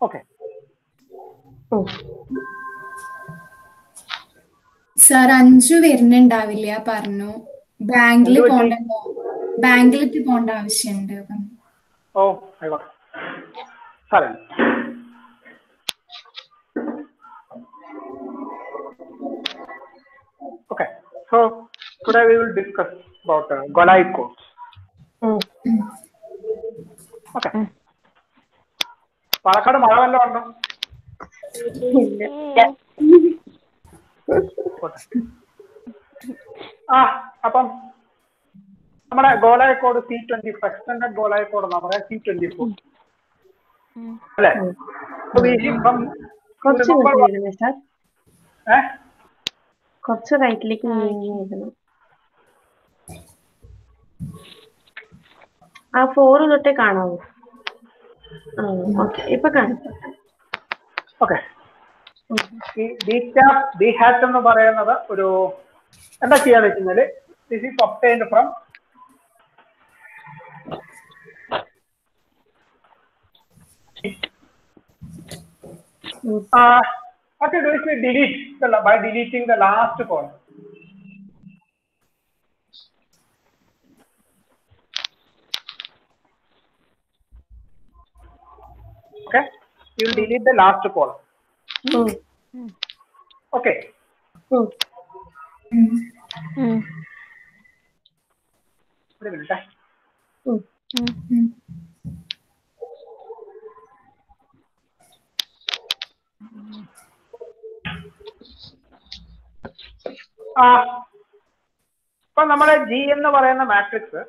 Okay ഉം. Sir അഞ്ചു വരുന്നുണ്ടാവില്ല പറഞ്ഞു ബാങ്കിൽ പറ്റി? ബാങ്കിലേക്ക് പോണ്ട ആവശ്യമുണ്ട് ഓ ആയിക്കോട്ടെ സാറേ Okay, so today we will discuss about uh, Golai codes. Okay. Palakkad മഴ വല്ലതും ഉണ്ടോ. ആ അപ്പം നമ്മുടെ Golay code code C twenty four extended Golay code code എന്നാ പറയാ? സി ട്വന്റി ഫോർ അല്ലേ? കുറച്ച് റൈറ്റിലേക്ക് നീങ്ങി ആ ഫോർ തൊട്ടേ കാണാവൂ. ഓക്കെ ഇപ്പൊ കാണിക്കാം ഓക്കെ ഹാറ്റ് എന്ന് പറയുന്നത് ഒരു എന്താ ചെയ്യാന്ന് വെച്ചാൽ this is obtained from what you do is we delete. Okay, you will delete the last column. ഉം. Okay, ഉം. ഒരു മിനിറ്റ് ഉം. ആ ഇപ്പൊ നമ്മുടെ ജി എന്ന് പറയുന്ന മാട്രിക്സ്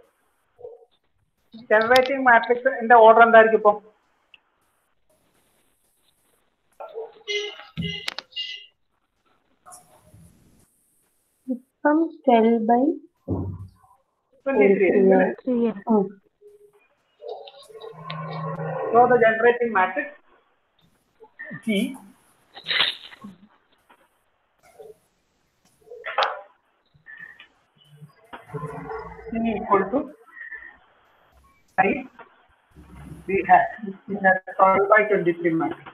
ജനറേറ്റിംഗ് മാട്രിക്സ് എന്റെ ഓർഡർ എന്തായിരിക്കും ഇപ്പം? from 12 by 23. So the generating matrix G C equal to I we have in the 12 by 23 matrix.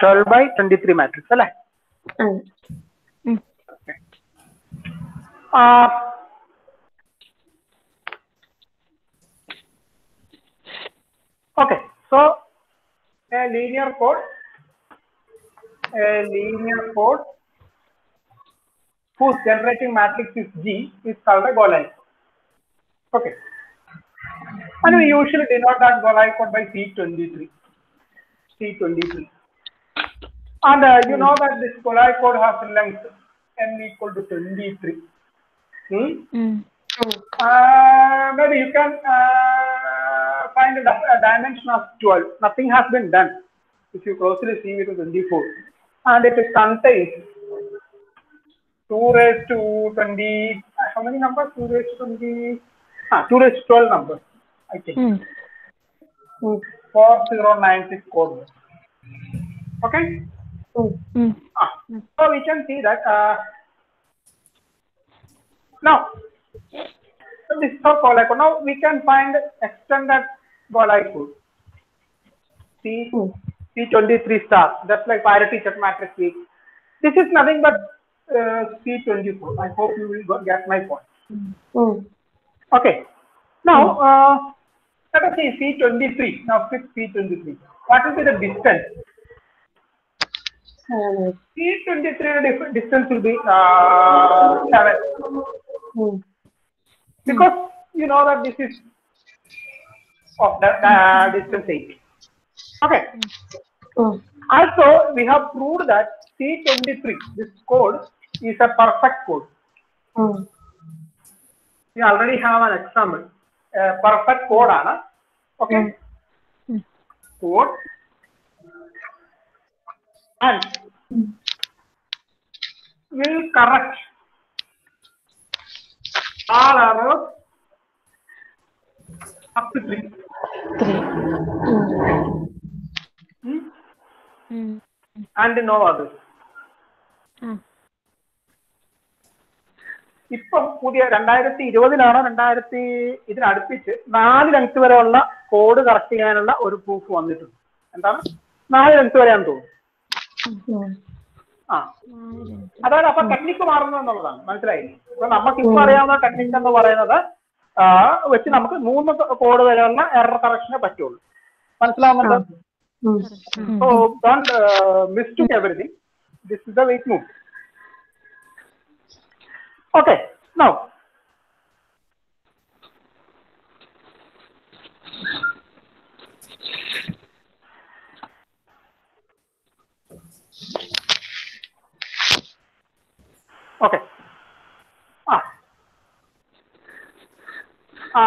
12 by 23 matrix, right? Mm. Uh, okay, so a linear code, a linear code whose generating matrix is G is called a Golai. Okay. And we usually denote that Golai code by C23. C23. And uh, you know that this Golai code has length n equal to 23. Hmm? Mm. Uh, maybe you can uh, find a, a, uh, dimension of 12. Nothing has been done. If you closely see it is 24. And it contains 2 raised to 20. Uh, how many numbers? 2 raised to 20. Ah, 2 raised to 12 numbers. I think. Mm. 4096 code. Okay? Mm. Ah. So we can see that. Uh, now so this is how Golai code. Now we can find extended Golai code. C ഉം. C23 star. That's like parity check matrix week. This is nothing but uh, C24. I hope you will get my point. ഉം. Okay. Now uh, let us see C23. Now fix C23. What will be the distance? C twenty three distance will be uh, 7. Hmm. Because you know that this is oh, of the uh, distance 8. Okay. Hmm. Also, we have proved that C23, this code, is a perfect code. Hmm. We already have an example. a perfect code, Anna. Okay. Code And will correct all errors up to three. Three. Hmm? Hmm? and no others. ഇപ്പം പുതിയ രണ്ടായിരത്തി ഇരുപതിലാണോ രണ്ടായിരത്തി ഇതിനടുപ്പിച്ച് നാല് length വരെയുള്ള code correct ചെയ്യാനുള്ള ഒരു proof വന്നിട്ടുണ്ട് എന്താണ് നാല് ലെങ്ത് വരെയാണെന്ന് തോന്നുന്നു ആ. അതായത് അപ്പൊ ടെക്നിക്ക് മാറുന്നു എന്നുള്ളതാണ്. മനസ്സിലായില്ലേ അപ്പൊ നമുക്ക് ഇപ്പൊ അറിയാവുന്ന ടെക്നിക്ക് എന്ന് പറയുന്നത് വെച്ച് നമുക്ക് മൂന്ന് കോഡ് വരെയുള്ള എറർ കറക്ഷനെ പറ്റുള്ളൂ. മനസ്സിലാവുന്നുണ്ട്? So miss weight move moves. Okay, now. ആ.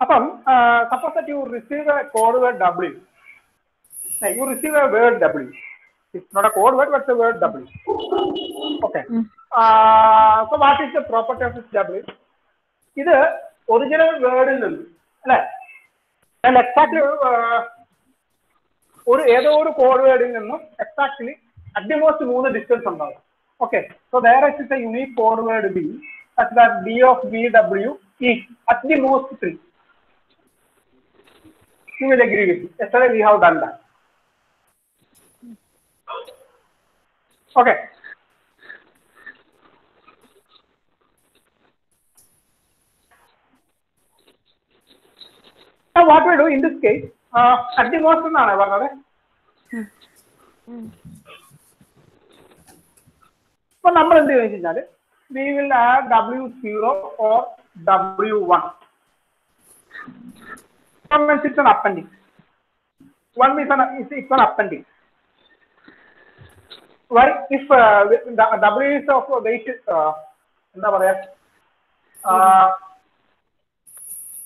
അപ്പം suppose that you receive a code word W you receive a word W it's not a code word but a word W okay so what is the property of this W ഇത് original വേർഡിൽ നിന്ന് അല്ലെ? Exact ഒരു ഏതോ ഒരു code വേർഡിൽ നിന്നും exactly utmost മൂന്ന് ഡിസ്റ്റൻസ് ഉണ്ടാകും okay so there is a unique code word b such that d of vw is at the most three you will agree with me. Yesterday we have done that. Okay. Now what we do in this case, uh, at the most എന്നാണ് പറഞ്ഞത് അപ്പൊ നമ്മൾ എന്ത് ചെയ്യുന്ന വെച്ചാൽ we will W zero or W one weight uh, എന്താ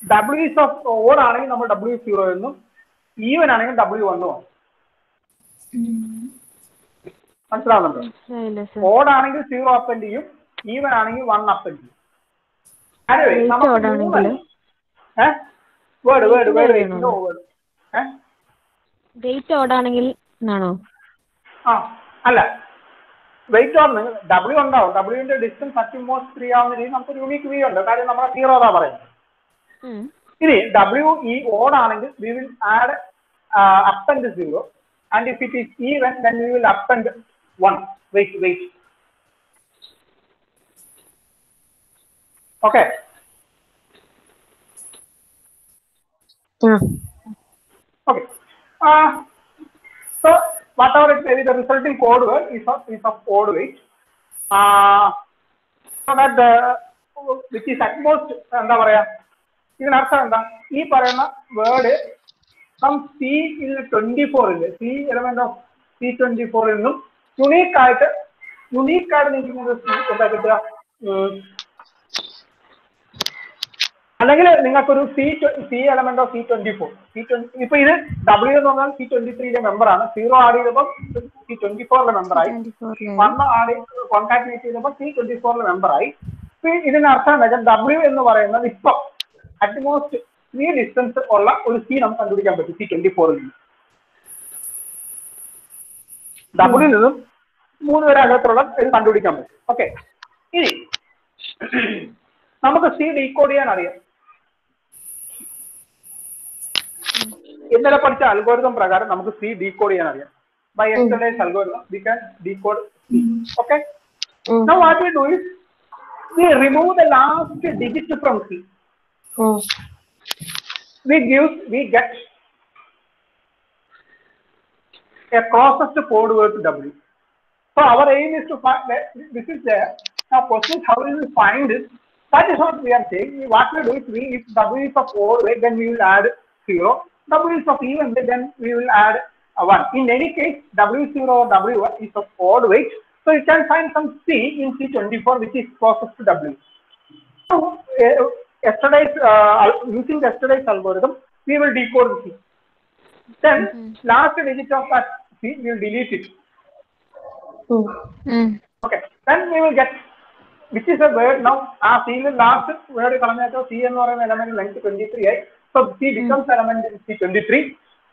W of odd ആണെങ്കിൽ നമ്മൾ ഡബ്ല്യു സീറോ എന്നും ഈവൻ ആണെങ്കിൽ ഡബ്ല്യു വണ്ണും മനസ്സിലാവുന്നുണ്ടോ? ഓഡ് ആണെങ്കിൽ സീറോ അപ്പൻഡ് ചെയ്യും. ഈവൻ ആണെങ്കിൽ വൺ അപ്പൻഡ് ചെയ്യും. വേർഡ് വേർഡ് വേർഡ് ഡേറ്റ് ഓടാണെങ്കിൽ എന്നാണോ? ആ അല്ല. വെയിറ്റ് ഓൺ ഡബ്ല്യു ഉണ്ടാവും. ഡബ്ല്യുവിന്റെ ഡിസ്റ്റൻസ് അറ്റ്മോസ്റ്റ് ത്രീ ആവുന്ന രീതി നമുക്ക് യൂണിക് വി ഉണ്ട്. കാര്യം നമ്മുടെ സീറോ അതാ പറയുന്നത്. ഇനി ഡബ്ല്യു ഈ ഓഡ് ആണെങ്കിൽ we will add append zero and if it is even then we will append one Wait, wait. Okay. Yeah. Okay. Uh, so whatever it may be, the resulting code word is of, is of odd weight. Uh, so that the which is at most എന്താ പറയാ ഇതിനർത്ഥം എന്താ ഈ പറയുന്ന word some C twenty ഫോറിൽ C element of C twenty ഫോറിൽ നിന്നും unique ആയിട്ട് യുണീക്ക് ആയിട്ട് നിങ്ങൾക്ക് എന്താ കിട്ടുക? അല്ലെങ്കിൽ നിങ്ങൾക്കൊരു C C element of C twenty four C twenty ഇപ്പൊ ഇത് ഡബ്ല്യു എന്ന് പറഞ്ഞാൽ സി ട്വന്റി ത്രീയിലെ മെമ്പർ ആണ്. സീറോ ആഡ് ചെയ്തപ്പോൾ സി ട്വന്റി ഫോറിലെ മെമ്പറായി വൺ ആഡ് കോൺടാക്ട് ചെയ്തപ്പോൾ സി ട്വന്റി ഫോറിലെ മെമ്പറായി ഇതിനർത്ഥം എന്താ വെച്ചാൽ ഡബ്ല്യു എന്ന് പറയുന്നത് ഇപ്പം അറ്റ്മോസ്റ്റ് ത്രീ ഡിസ്റ്റൻസ് ഉള്ള ഒരു സി നമുക്ക് കണ്ടുപിടിക്കാൻ പറ്റും സി ട്വന്റി ഫോറിൽ നിന്ന്. ഡബ്ല്യു നിന്നും മൂന്ന് പേരെ അകത്തുള്ള ഇത് കണ്ടുപിടിക്കാൻ പറ്റും. ഓക്കെ ഇനി നമുക്ക് സി ഡീകോഡ് ചെയ്യാൻ അറിയാം. ഇന്നലെ പഠിച്ച അൽഗോരിതം പ്രകാരം നമുക്ക് സി ഡീകോഡ് ചെയ്യാൻ അറിയാം. By excise algorithm we can decode okay now what we we do remove we last digit from C we gives we get a a closest code W. So our aim is to find that this is there. Now question is how will we find it? That is what we are saying. What we do is we if W is of odd weight, then we will add zero. W is of even weight, then we will add a one. In any case, W zero or W one is of odd weight. So you can find some C in C24 which is closest to W. So, uh, yesterday's uh, using yesterday's algorithm, we will decode the C. Then last digit of that C, we will delete it. Will get which is a word now. ആ യിൽ last word കളഞ്ഞാൽ C എന്ന് പറയുന്ന element length 23 ആയി. So C becomes element in C23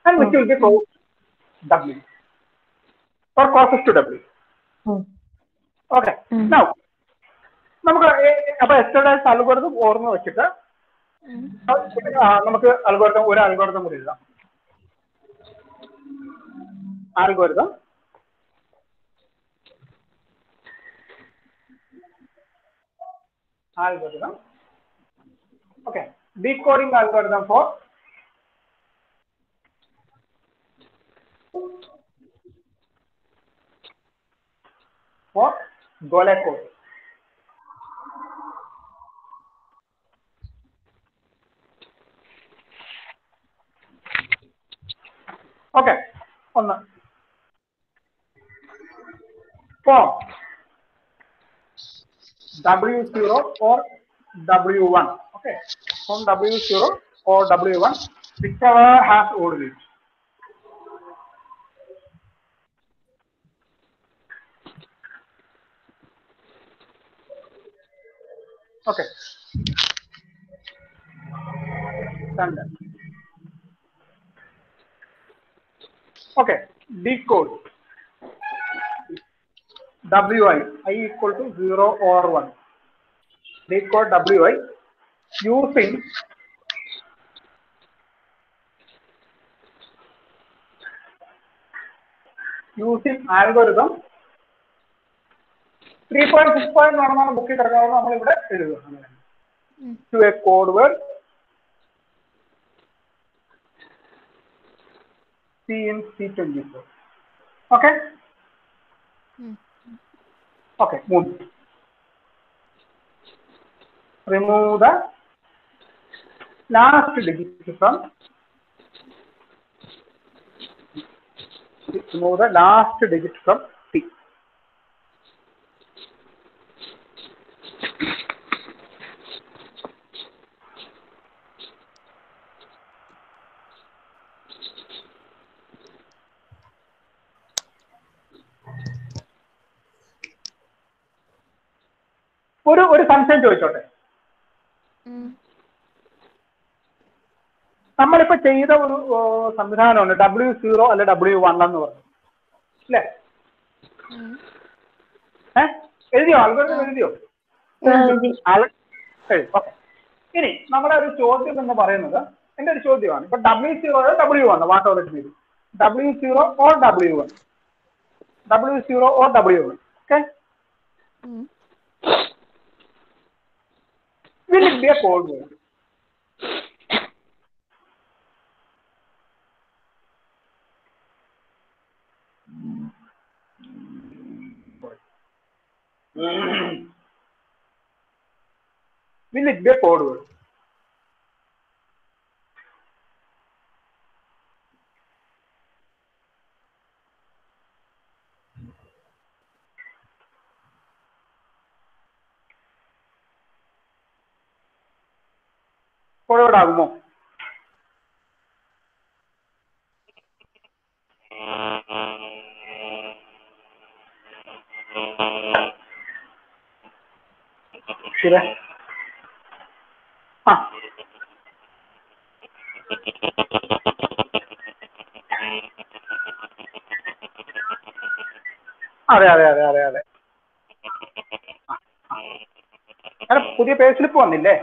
and which will be close W or closest to W. ഉം. Okay now നമുക്ക് അപ്പൊ എസ്റ്റഡേഴ്സ് algorithm ഓർമ്മ വെച്ചിട്ട് നമുക്ക് അൽഗോരിതം ഒരു അൽഗോരിതം കൂടി എഴുതാം algorithm algorithm. Okay, decoding algorithm for for Golay code. Okay, on the. W0 or W1. Okay, from W0 or W1, whichever has ordinate. Okay. That. Okay, decode. Wi i equal to 0 or 1 decode wi using using algorithm 3.6 എന്ന് പറഞ്ഞാൽ ബുക്കിൽ കിടക്കാവുന്ന നമ്മൾ ഇവിടെ എഴുതുക. To a code word C in C twenty four okay Okay, move. Remove the last digit from remove the last digit from ഒരു ഒരു സംശയം ചോദിച്ചോട്ടെ? നമ്മളിപ്പോ ചെയ്ത ഒരു സംവിധാനമാണ് സംവിധാനമുണ്ട് ഡബ്ല്യു സീറോ അല്ലെ ഡബ്ല്യു വൺ എന്ന് പറഞ്ഞു. അല്ലേ? എഴുതിയോ? ആൾക്കാർക്ക് എഴുതിയോ? ഇനി നമ്മുടെ ഒരു ചോദ്യം എന്ന് പറയുന്നത് എന്റെ ഒരു ചോദ്യമാണ്. ഇപ്പൊ W zero W one whatever it mean W zero or W one W zero or W one okay? Will it be a code word? Will it be a code word? ആകുമോ ശരി അതെ അതെ അതെ അതെ അതെ. പുതിയ പേ സ്ലിപ്പ് വന്നില്ലേ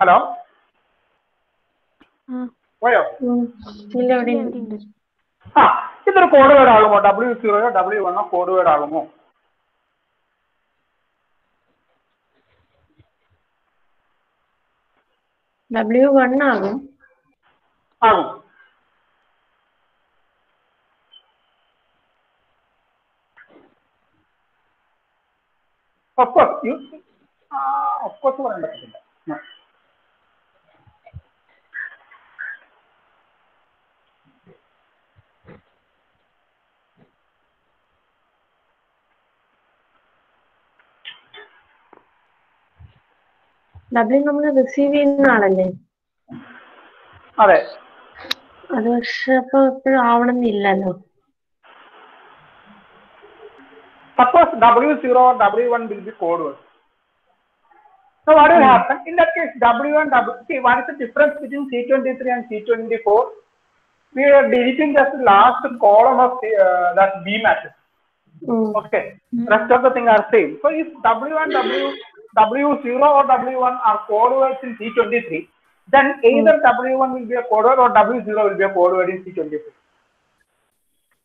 hello പോയോ ഇല്ല ഇവിടെ ഉണ്ട് ആ ഇതൊരു കോഡ് വേർഡ് ആകുമോ? ഡബ്ല്യു സീറോ ഡബ്ല്യു വണ്ണോ കോഡ് വേർഡ് ആകുമോ? ഡബ്ല്യു വൺ ആകും. ആകും. ഒഫ്കോഴ്സ് യു പറയാൻ പറ്റത്തില്ല. ഡബ്ല്യു നമ്മൾ റിസീവ് ചെയ്യുന്ന ആളല്ലേ അതെ അത് പക്ഷെ അപ്പൊ എപ്പോഴും ആവണമെന്നില്ലല്ലോ suppose W zero W one will be code word So what will happen? In that case, W and W, see what is the difference between C23 and C24? We are deleting just the last column of the, uh, that B matrix. Mm. Okay. Rest of the thing are same. So if W and W, W0 or W1 are code words in C23, then either W1 will be a code word or W0 will be a code word in C23.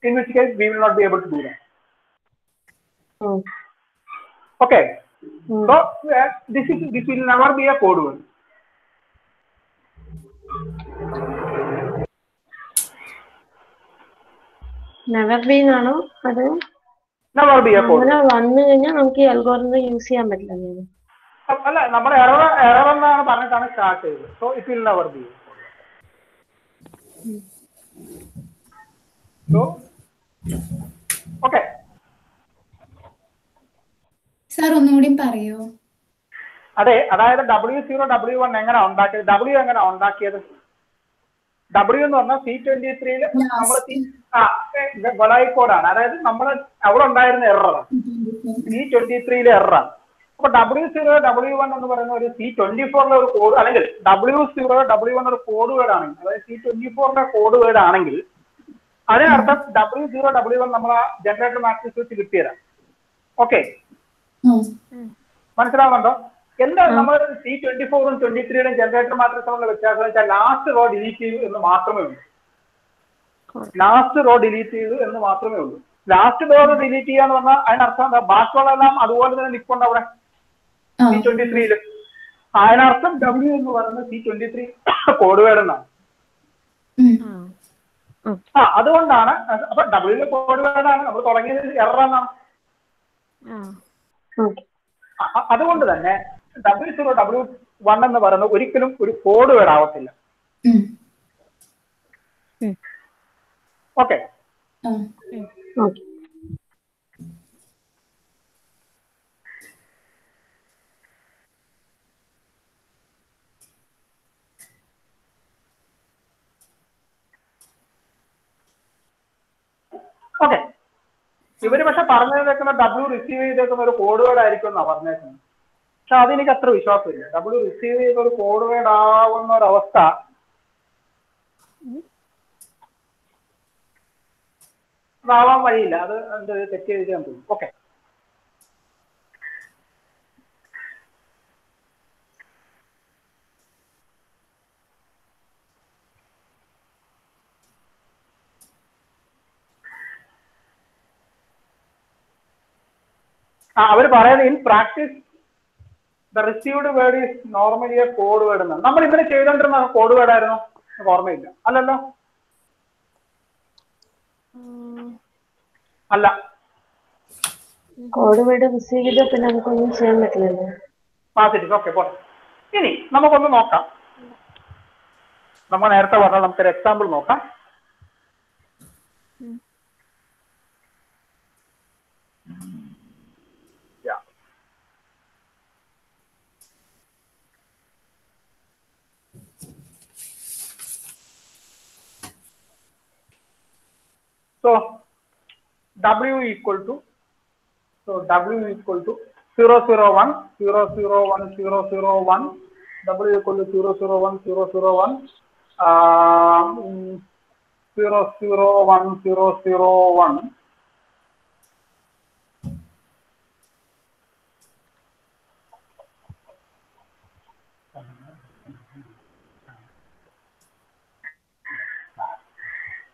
In which case we will not be able to do that. Mm. Okay. Mm. So uh, this is this will never be a code word. Never been ആണോ അത് Never be. വന്നു കഴിഞ്ഞാൽ നമുക്ക് ഈ algorithm use ചെയ്യാൻ പറ്റില്ല അല്ല നമ്മൾ എറർ എറർ എന്നാണ് പറഞ്ഞിട്ടാണ് സ്റ്റാർട്ട് ചെയ്തത്. So it will never be so okay sir ഒന്നുകൂടി പറയോ? അതെ അതായത് ഡബ്ല്യു സീറോ ഡബ്ല്യു വൺ എങ്ങനെ ഉണ്ടാക്കിയത്? ഡബ്ല്യു എങ്ങനെ ഉണ്ടാക്കിയത്? ഡബ്ല്യു എന്ന് പറഞ്ഞാൽ സി ട്വന്റി ത്രീയിൽ ആ കോഡാണ് അതായത് നമ്മൾ അവിടെ ഉണ്ടായിരുന്ന എററാണ് സി ട്വന്റി ത്രീയിലെ എററാണ് അപ്പൊ ഡബ്ല്യു സീറോ ഡബ്ല്യു വൺ എന്ന് പറയുന്ന ഒരു സി ട്വന്റി ഫോറിലെ ഒരു കോഡ് അല്ലെങ്കിൽ ഡബ്ല്യു സീറോ ഡബ്ല്യു വൺ ഒരു കോഡ് വേർഡ് ആണെങ്കിൽ അതായത് സി ട്വന്റി ഫോറിന്റെ കോഡ് വേർഡ് ആണെങ്കിൽ അതിനർത്ഥം ഡബ്ല്യു സീറോ ഡബ്ല്യു വൺ നമ്മൾ ആ ജനറേറ്റർ മാട്രിക്സ് വെച്ച് കിട്ടിയതാ. ഓക്കെ മനസ്സിലാവുന്നുണ്ടോ? എന്താ നമ്മൾ സി ട്വന്റി ഫോറും ട്വന്റി ത്രീയുടെയും ജനറേറ്റർ മാട്രിക്സ് തമ്മിലുള്ള വ്യത്യാസം വെച്ചാൽ ലാസ്റ്റ് റോ ഡിലീറ്റ് ചെയ്തു എന്ന് മാത്രമേ ഉള്ളൂ. ലാസ്റ്റ് റോ ഡിലീറ്റ് ചെയ്തു എന്ന് മാത്രമേ ഉള്ളൂ. ലാസ്റ്റ് റോ ഡിലീറ്റ് ചെയ്യാന്ന് പറഞ്ഞാൽ അതിനർത്ഥം എന്താ? ബാക്കിയുള്ളതെല്ലാം അതുപോലെ തന്നെ നിൽപ്പുണ്ട് അവിടെ. സി ട്വന്റി ത്രീയിൽ അതിനർത്ഥം ഡബ്ല്യു എന്ന് പറയുന്നത് C twenty three code word എന്നാണ് ആ. അതുകൊണ്ടാണ് അപ്പൊ ഡബ്ല്യൂലെ കോഡ് വേർഡാണ് നമ്മൾ തുടങ്ങിയത് എറർ എന്നാണ്. അതുകൊണ്ട് തന്നെ ഡബ്ല്യു സീറോ ഡബ്ല്യു വൺ എന്ന് പറയുന്നത് ഒരിക്കലും ഒരു കോഡ് വേർഡ് ആവത്തില്ല. Okay okay. ഓക്കെ ഇവർ പക്ഷെ പറഞ്ഞേക്കുന്ന ഡബ്ല്യു റിസീവ് ചെയ്തേക്കുന്ന ഒരു കോഡ് വേർഡ് ആയിരിക്കും എന്നാ പറഞ്ഞേക്കുന്നത്. പക്ഷെ അതെനിക്ക് അത്ര വിശ്വാസമില്ല. ഡബ്ല്യു റിസീവ് ചെയ്ത ഒരു കോഡ് വേർഡ് ആവുന്ന ഒരു അവസ്ഥ അതാവാൻ വഴിയില്ല. അത് എന്ത് തെറ്റ് എഴുതിയാൻ തോന്നും ഓക്കെ ആ അവർ പറയുന്നത് in practice the received word is normally a code word എന്നാണ്. നമ്മൾ ഇന്നലെ ചെയ്തോണ്ടിരുന്ന കോഡ് വേർഡ് ആയിരുന്നു എനിക്ക് ഓർമ്മയില്ല. അല്ലല്ലോ? അല്ല. കോഡ് വേർഡ് റിസീവ് ചെയ്ത പിന്നെ നമുക്കൊന്നും ചെയ്യാൻ പറ്റില്ലല്ലോ. പാസിറ്റീവ് ഓക്കെ പോട്ടെ. ഇനി നമുക്കൊന്ന് നോക്കാം. നമ്മൾ നേരത്തെ പറഞ്ഞാൽ നമുക്കൊരു എക്സാമ്പിൾ നോക്കാം. So W equal to so W equal to 001 001 001 W equal to 001 001 uh, 001 001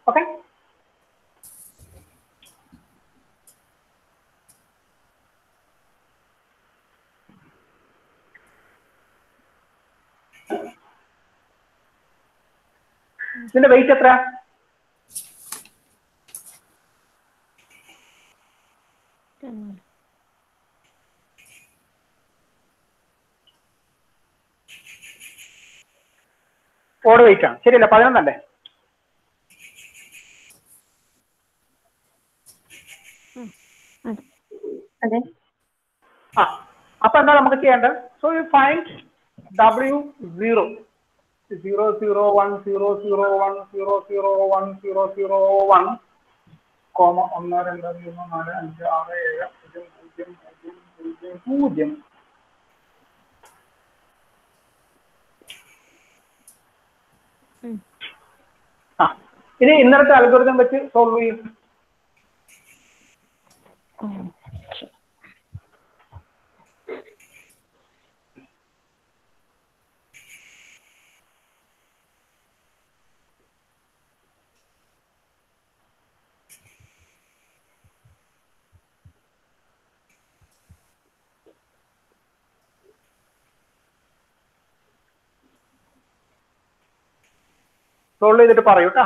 Okay. ഇതിന്റെ വെയിറ്റ് എത്ര? ഓട് വെയിറ്റ് ആണ്. ശരിയല്ല? പതിനൊന്നല്ലേ? അതെ. ആ. അപ്പൊ എന്താ നമുക്ക് ചെയ്യേണ്ടത്? So you find W zero zero zero one zero zero one zero zero one zero zero one comma ഒന്ന് രണ്ട് മൂന്ന് നാല് അഞ്ച് ആറ് ഏഴ് പൂജ്യം പൂജ്യം പൂജ്യം പൂജ്യം പൂജ്യം. ഇനി ഇന്നലത്തെ അൽഗോരിതം വെച്ച് സോൾവ് ചെയ്യും. സോൾവ് ചെയ്തിട്ട് പറയൂ കേട്ടോ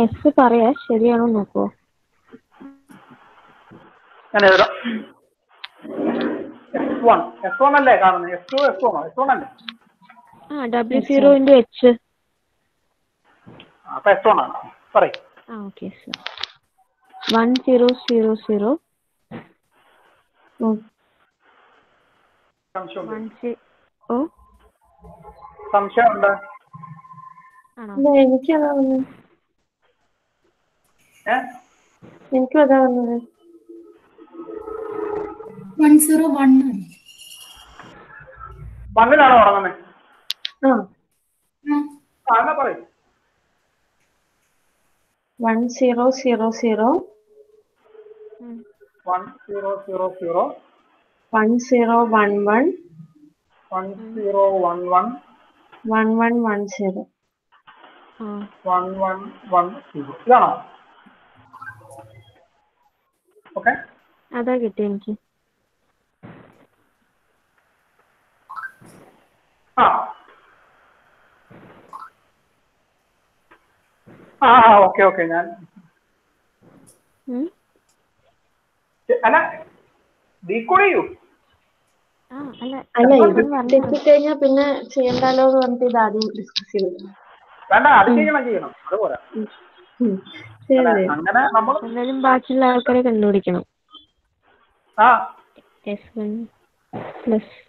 എസ് പറയാ ശരിയാണോ നോക്കോ ഞാൻ എഴുതാം. S one. എസ് വൺ അല്ലേ കാണുന്നത്? S two S one. S one അല്ലേ? ആ ഡബ്ല്യു സീറോ ഇന്റു എച്ച് അപ്പൊ എസ് വൺ ആണ്. പറയും. ആ okay sir one. Zero zero zero സംശയമുണ്ട്. ആണോ? എനിക്ക് അതാ വന്നത്. ഏ എനിക്കും അതാ വന്നത്. വൺ സീറോ വൺ ആണ്. വണ്ണിലാണോ പറയും. One zero zero zero. One zero zero zero. One zero one one. One zero one one. One one one zero. One one one zero. ഇതാണോ? ഓക്കെ അതാ കിട്ടി എനിക്ക്. ആ. ആ ഓക്കെ ഓക്കെ ഞാൻ. അല്ല ഡീകോഡ് ചെയ്യൂ. അല്ല ഇത്. തെറ്റിക്കഴിഞ്ഞാൽ പിന്നെ ചെയ്യണ്ടല്ലോ എന്ന് പറഞ്ഞിട്ട് ഇത് ആദ്യം ഡിസ്കസ് ചെയ്തു. വേണ്ട അത് ചെയ്യണം ചെയ്യണം. അത് പോരാ. അങ്ങനെ നമ്മൾ ബാക്കിയുള്ള ആൾക്കാരെ കണ്ടുപിടിക്കണം. ആ. പ്ലസ്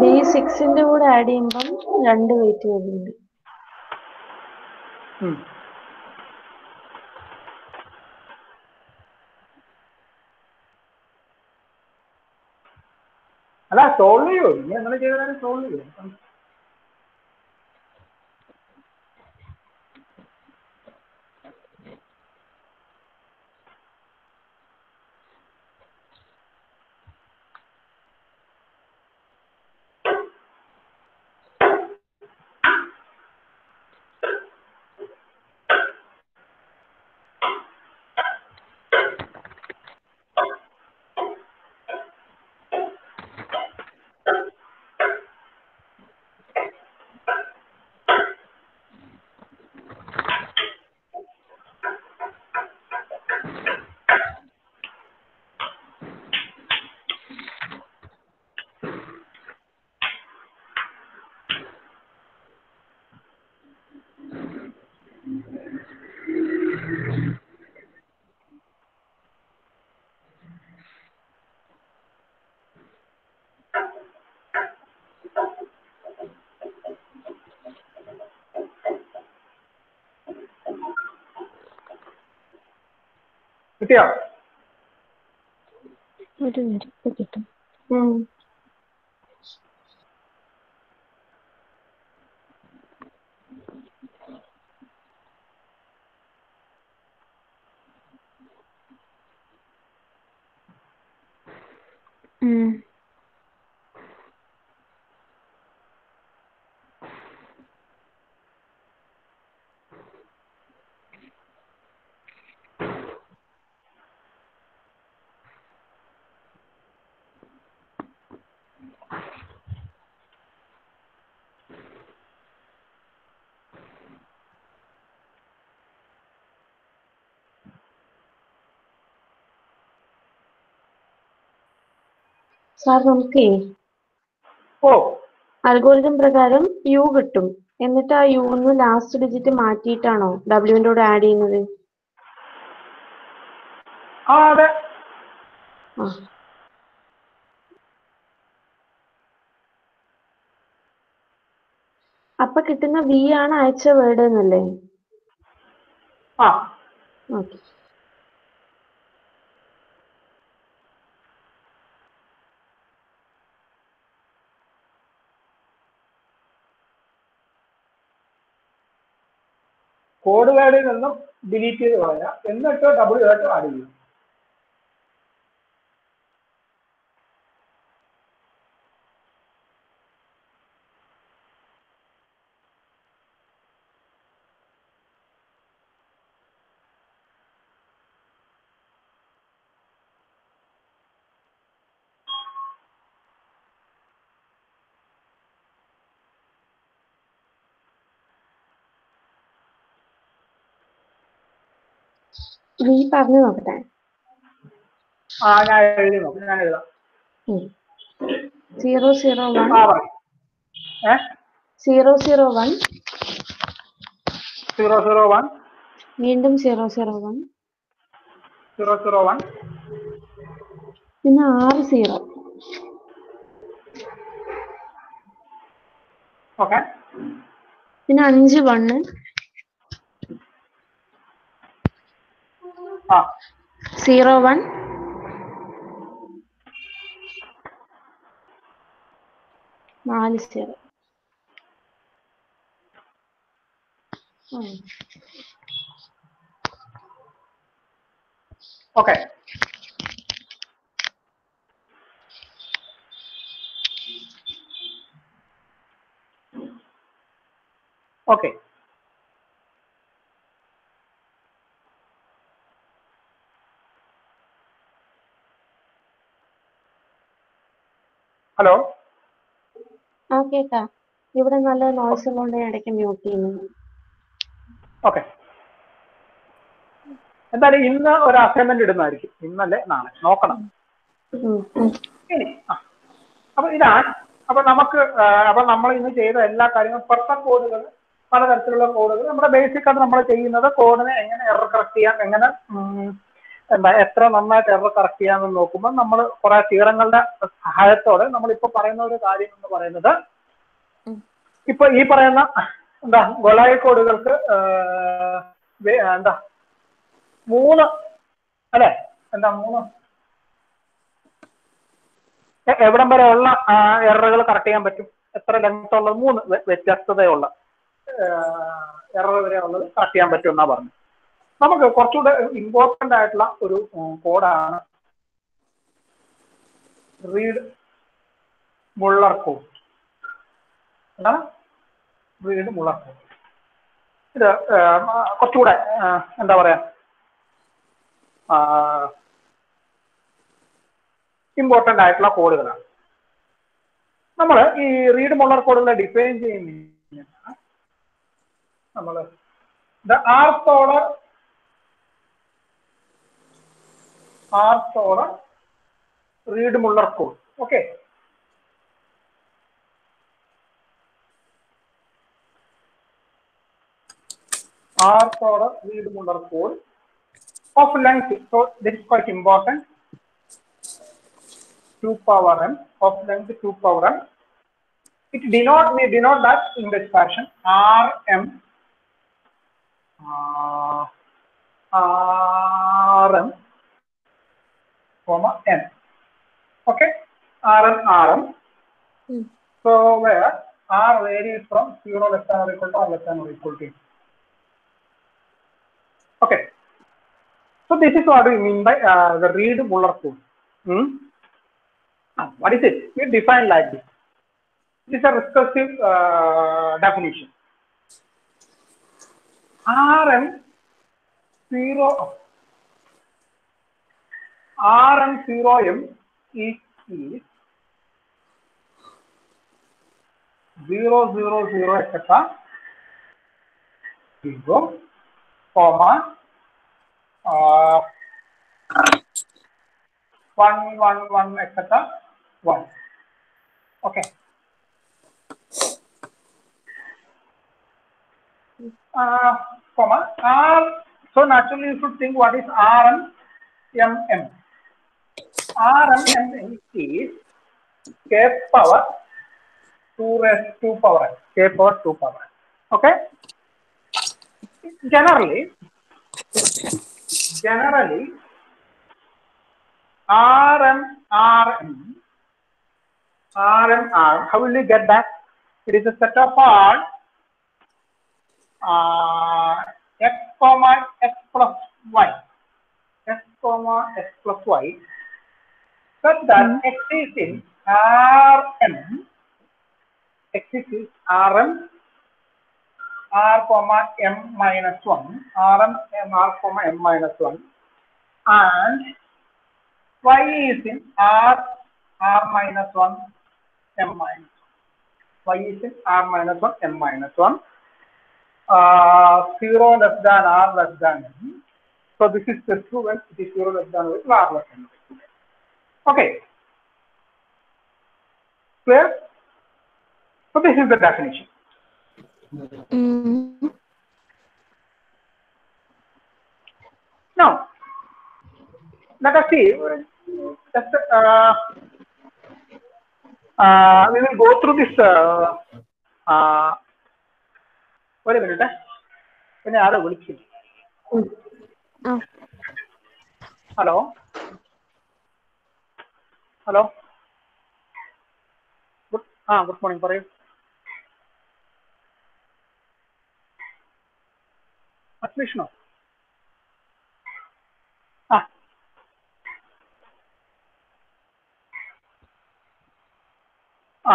ബി സിക്സിന്റെ കൂടെ ആഡ് ചെയ്യുമ്പം രണ്ട് വെയിറ്റ് വരുന്നുണ്ട്. ഉം. അല്ല സോൾവ് ചെയ്യോ നീ അങ്ങനെ ചെയ്താലും സോൾവ് ചെയ്യോ കിട്ടിയോ? ഒരു മിനിറ്റ് കിട്ടും. സാർ നമുക്കേ ഓ. അൽഗോരിതം പ്രകാരം യു കിട്ടും. എന്നിട്ട് ആ യു ഒന്ന് ലാസ്റ്റ് ഡിജിറ്റ് മാറ്റിയിട്ടാണോ ഡബ്ല്യുവിന്റെ കൂടെ ആഡ് ചെയ്യുന്നത്? ആ അതെ. അപ്പൊ കിട്ടുന്ന വി ആണ് അയച്ച വേർഡ് എന്നല്ലേ? ആ. ഓക്കെ കോഡ് വേർഡിൽ നിന്നും ഡിലീറ്റ് ചെയ്ത് കളയാം. എന്നിട്ട് ഡബിൾ ആഡ് ചെയ്യും. വി പറഞ്ഞു നോക്കട്ടെ. Zero zero one zero zero one zero zero one വീണ്ടും zero zero one zero zero one പിന്നെ ആറ് സീറോ പിന്നെ അഞ്ച് വണ്ണ് ആ സീറോ വൺ നാല് സീറോ ഓക്കെ ഓക്കെ ഹലോ? ആ കേക്കാം. ഇവിടെ നല്ല നോയ്സ് ഉള്ളതുകൊണ്ട് ഞാൻ ഇടയ്ക്ക് മ്യൂട്ട് ചെയ്യുന്നു. ഓക്കെ എന്തായാലും ഇന്ന് ഒരു അസൈൻമെന്റ് ഇടുന്നതായിരിക്കും. ഇന്നല്ലേ? നാളെ. നോക്കണം. അപ്പൊ ഇതാണ്. അപ്പൊ നമുക്ക് അപ്പൊ നമ്മൾ ഇന്ന് ചെയ്ത എല്ലാ കാര്യങ്ങളും പെർഫെക്റ്റ് കോഡുകൾ പലതരത്തിലുള്ള കോഡുകൾ നമ്മുടെ ബേസിക് ആയിട്ട് നമ്മൾ ചെയ്യുന്നത്. കോഡിനെ എങ്ങനെ എറർ കറക്റ്റ് ചെയ്യാം എങ്ങനെ എന്താ എത്ര നന്നായിട്ട് എറർ കറക്റ്റ് ചെയ്യാമെന്ന് നോക്കുമ്പോൾ നമ്മൾ കുറെ തീരങ്ങളുടെ സഹായത്തോടെ നമ്മൾ ഇപ്പൊ പറയുന്ന ഒരു കാര്യം എന്ന് പറയുന്നത് ഇപ്പൊ ഈ പറയുന്ന എന്താ ഗൊളായ കോഡുകൾക്ക് എന്താ മൂന്ന് അല്ലെ എന്താ മൂന്ന്? എവിടം വരെ ഉള്ള എററുകൾ കറക്റ്റ് ചെയ്യാൻ പറ്റും? എത്ര ലെങ്ത് ഉള്ളത്? മൂന്ന് വ്യ- വ്യത്യസ്തതയുള്ള എറർ വരെ ഉള്ളത് കറക്റ്റ് ചെയ്യാൻ പറ്റും എന്നാ പറഞ്ഞു നമുക്ക് കുറച്ചുകൂടെ ഇമ്പോർട്ടന്റ് ആയിട്ടുള്ള ഒരു കോഡാണ് Reed Muller code Reed Muller code ഇത് കുറച്ചുകൂടെ എന്താ പറയാ ഇമ്പോർട്ടന്റ് ആയിട്ടുള്ള കോഡുകളാണ് നമ്മൾ ഈ റീഡ് മുള്ളർ കോഡുകളെ ഡിഫൈൻ ചെയ്യുന്ന നമ്മൾ ദ ആർത്ത് R for Reed-Muller code. Okay. R for read Muller code of length. So that is quite important. 2 power m of length 2 power m. It denote we denote that in this fashion R m uh, R m comma n. Okay, R rm rm. So where r varies from 0 less than or equal to or less than or equal to. Okay. So this is what we mean by uh, the read Muller code. Hmm? Ah, What is it? We define like this. This is a recursive uh, definition. Rm zero Rm zero m is, is zero zero zero etc. Zero comma uh, one, one, one, etc. One. Okay. Uh, comma R. So naturally, you should think what is R and M M. R and K power two raised two power n. K power two power n. Okay. Generally, generally RM, RM, RM, R. How will you get that? It is a set of R, uh, x comma x plus y, x comma x plus y, such that x is in Rm, x is in Rm, R comma m minus 1, Rm m R comma m minus 1, and y is in R, R minus 1, m minus 1. Y is in R minus 1, m minus 1. Uh, 0 less than R less than m. So this is the true when it is 0 less than with R less than m. Okay. Clear? So this is the definition. Mm. Now, let us see. Just, uh, uh, we will go through this. Uh, uh, wait a minute. Mm. Hello. Hello. ആ good morning. പറയൂ. അഡ്മിഷനോ ആ. ആ.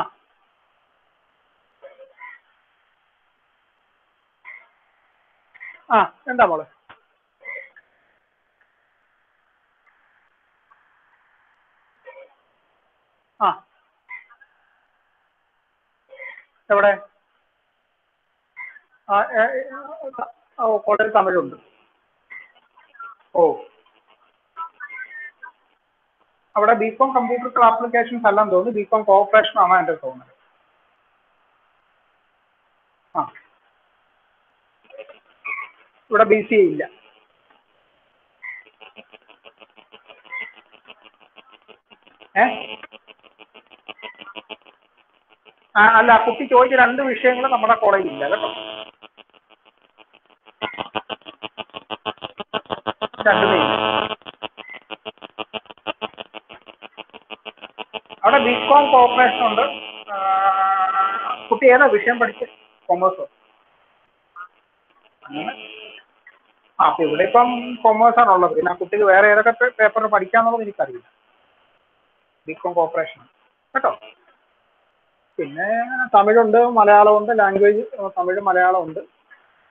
ആ എന്താ മോളെ? ആ. എവിടെ? ആ, ഓ കോളേജിൽ തമിഴുണ്ട്. ഓ. അവിടെ ബികോം കമ്പ്യൂട്ടർ ആപ്ലിക്കേഷൻസ് എല്ലാം തോന്നുന്നു. ബികോം കോർപ്പറേഷൻ ആണ് എന്റെ തോന്നുന്നത് ആ. ഇവിടെ ബി സി ഇല്ല. ഏ? ആ അല്ല കുട്ടി ചോദിച്ച രണ്ട് വിഷയങ്ങൾ നമ്മുടെ കോളേജിൽ ഇല്ല കേട്ടോ. അവിടെ ബികോം കോർപ്പറേഷൻ ഉണ്ട്. കുട്ടി ഏതാ വിഷയം പഠിച്ച്? കൊമേഴ്സോ അപ്പൊ ഇവിടെ ഇപ്പം കൊമേഴ്സ് ആണുള്ളത്. പിന്നെ ആ കുട്ടിക്ക് വേറെ ഏതൊക്കെ പേപ്പർ പഠിക്കാന്നുള്ളത് എനിക്കറിയില്ല. ബികോം കോപ്പറേഷൻ കേട്ടോ. പിന്നെ തമിഴുണ്ട് മലയാളമുണ്ട് ലാംഗ്വേജ് തമിഴ് മലയാളമുണ്ട്.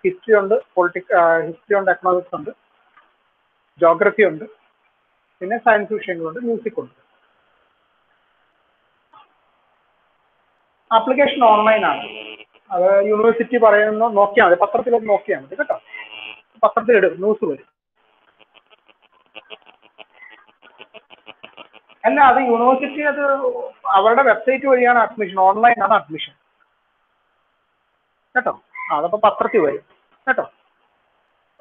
ഹിസ്റ്ററി ഉണ്ട് പൊളിറ്റിക് ഹിസ്റ്ററി ഉണ്ട് എക്കണോമിക്സ് ഉണ്ട് ജോഗ്രഫി ഉണ്ട് പിന്നെ സയൻസ് വിഷയങ്ങളുണ്ട് മ്യൂസിക് ഉണ്ട്. ആപ്ലിക്കേഷൻ ഓൺലൈൻ ആണ്. അത് യൂണിവേഴ്സിറ്റി പറയുന്ന നോക്കിയാൽ മതി പത്രത്തിലൊന്ന് നോക്കിയാൽ മതി കേട്ടോ. പത്രത്തിലിടും ന്യൂസ് വരും. അല്ല അത് യൂണിവേഴ്സിറ്റി അത് അവരുടെ വെബ്സൈറ്റ് വഴിയാണ് അഡ്മിഷൻ ഓൺലൈൻ ആണ് അഡ്മിഷൻ കേട്ടോ? അതപ്പോ പത്രത്തിൽ വരും. കേട്ടോ?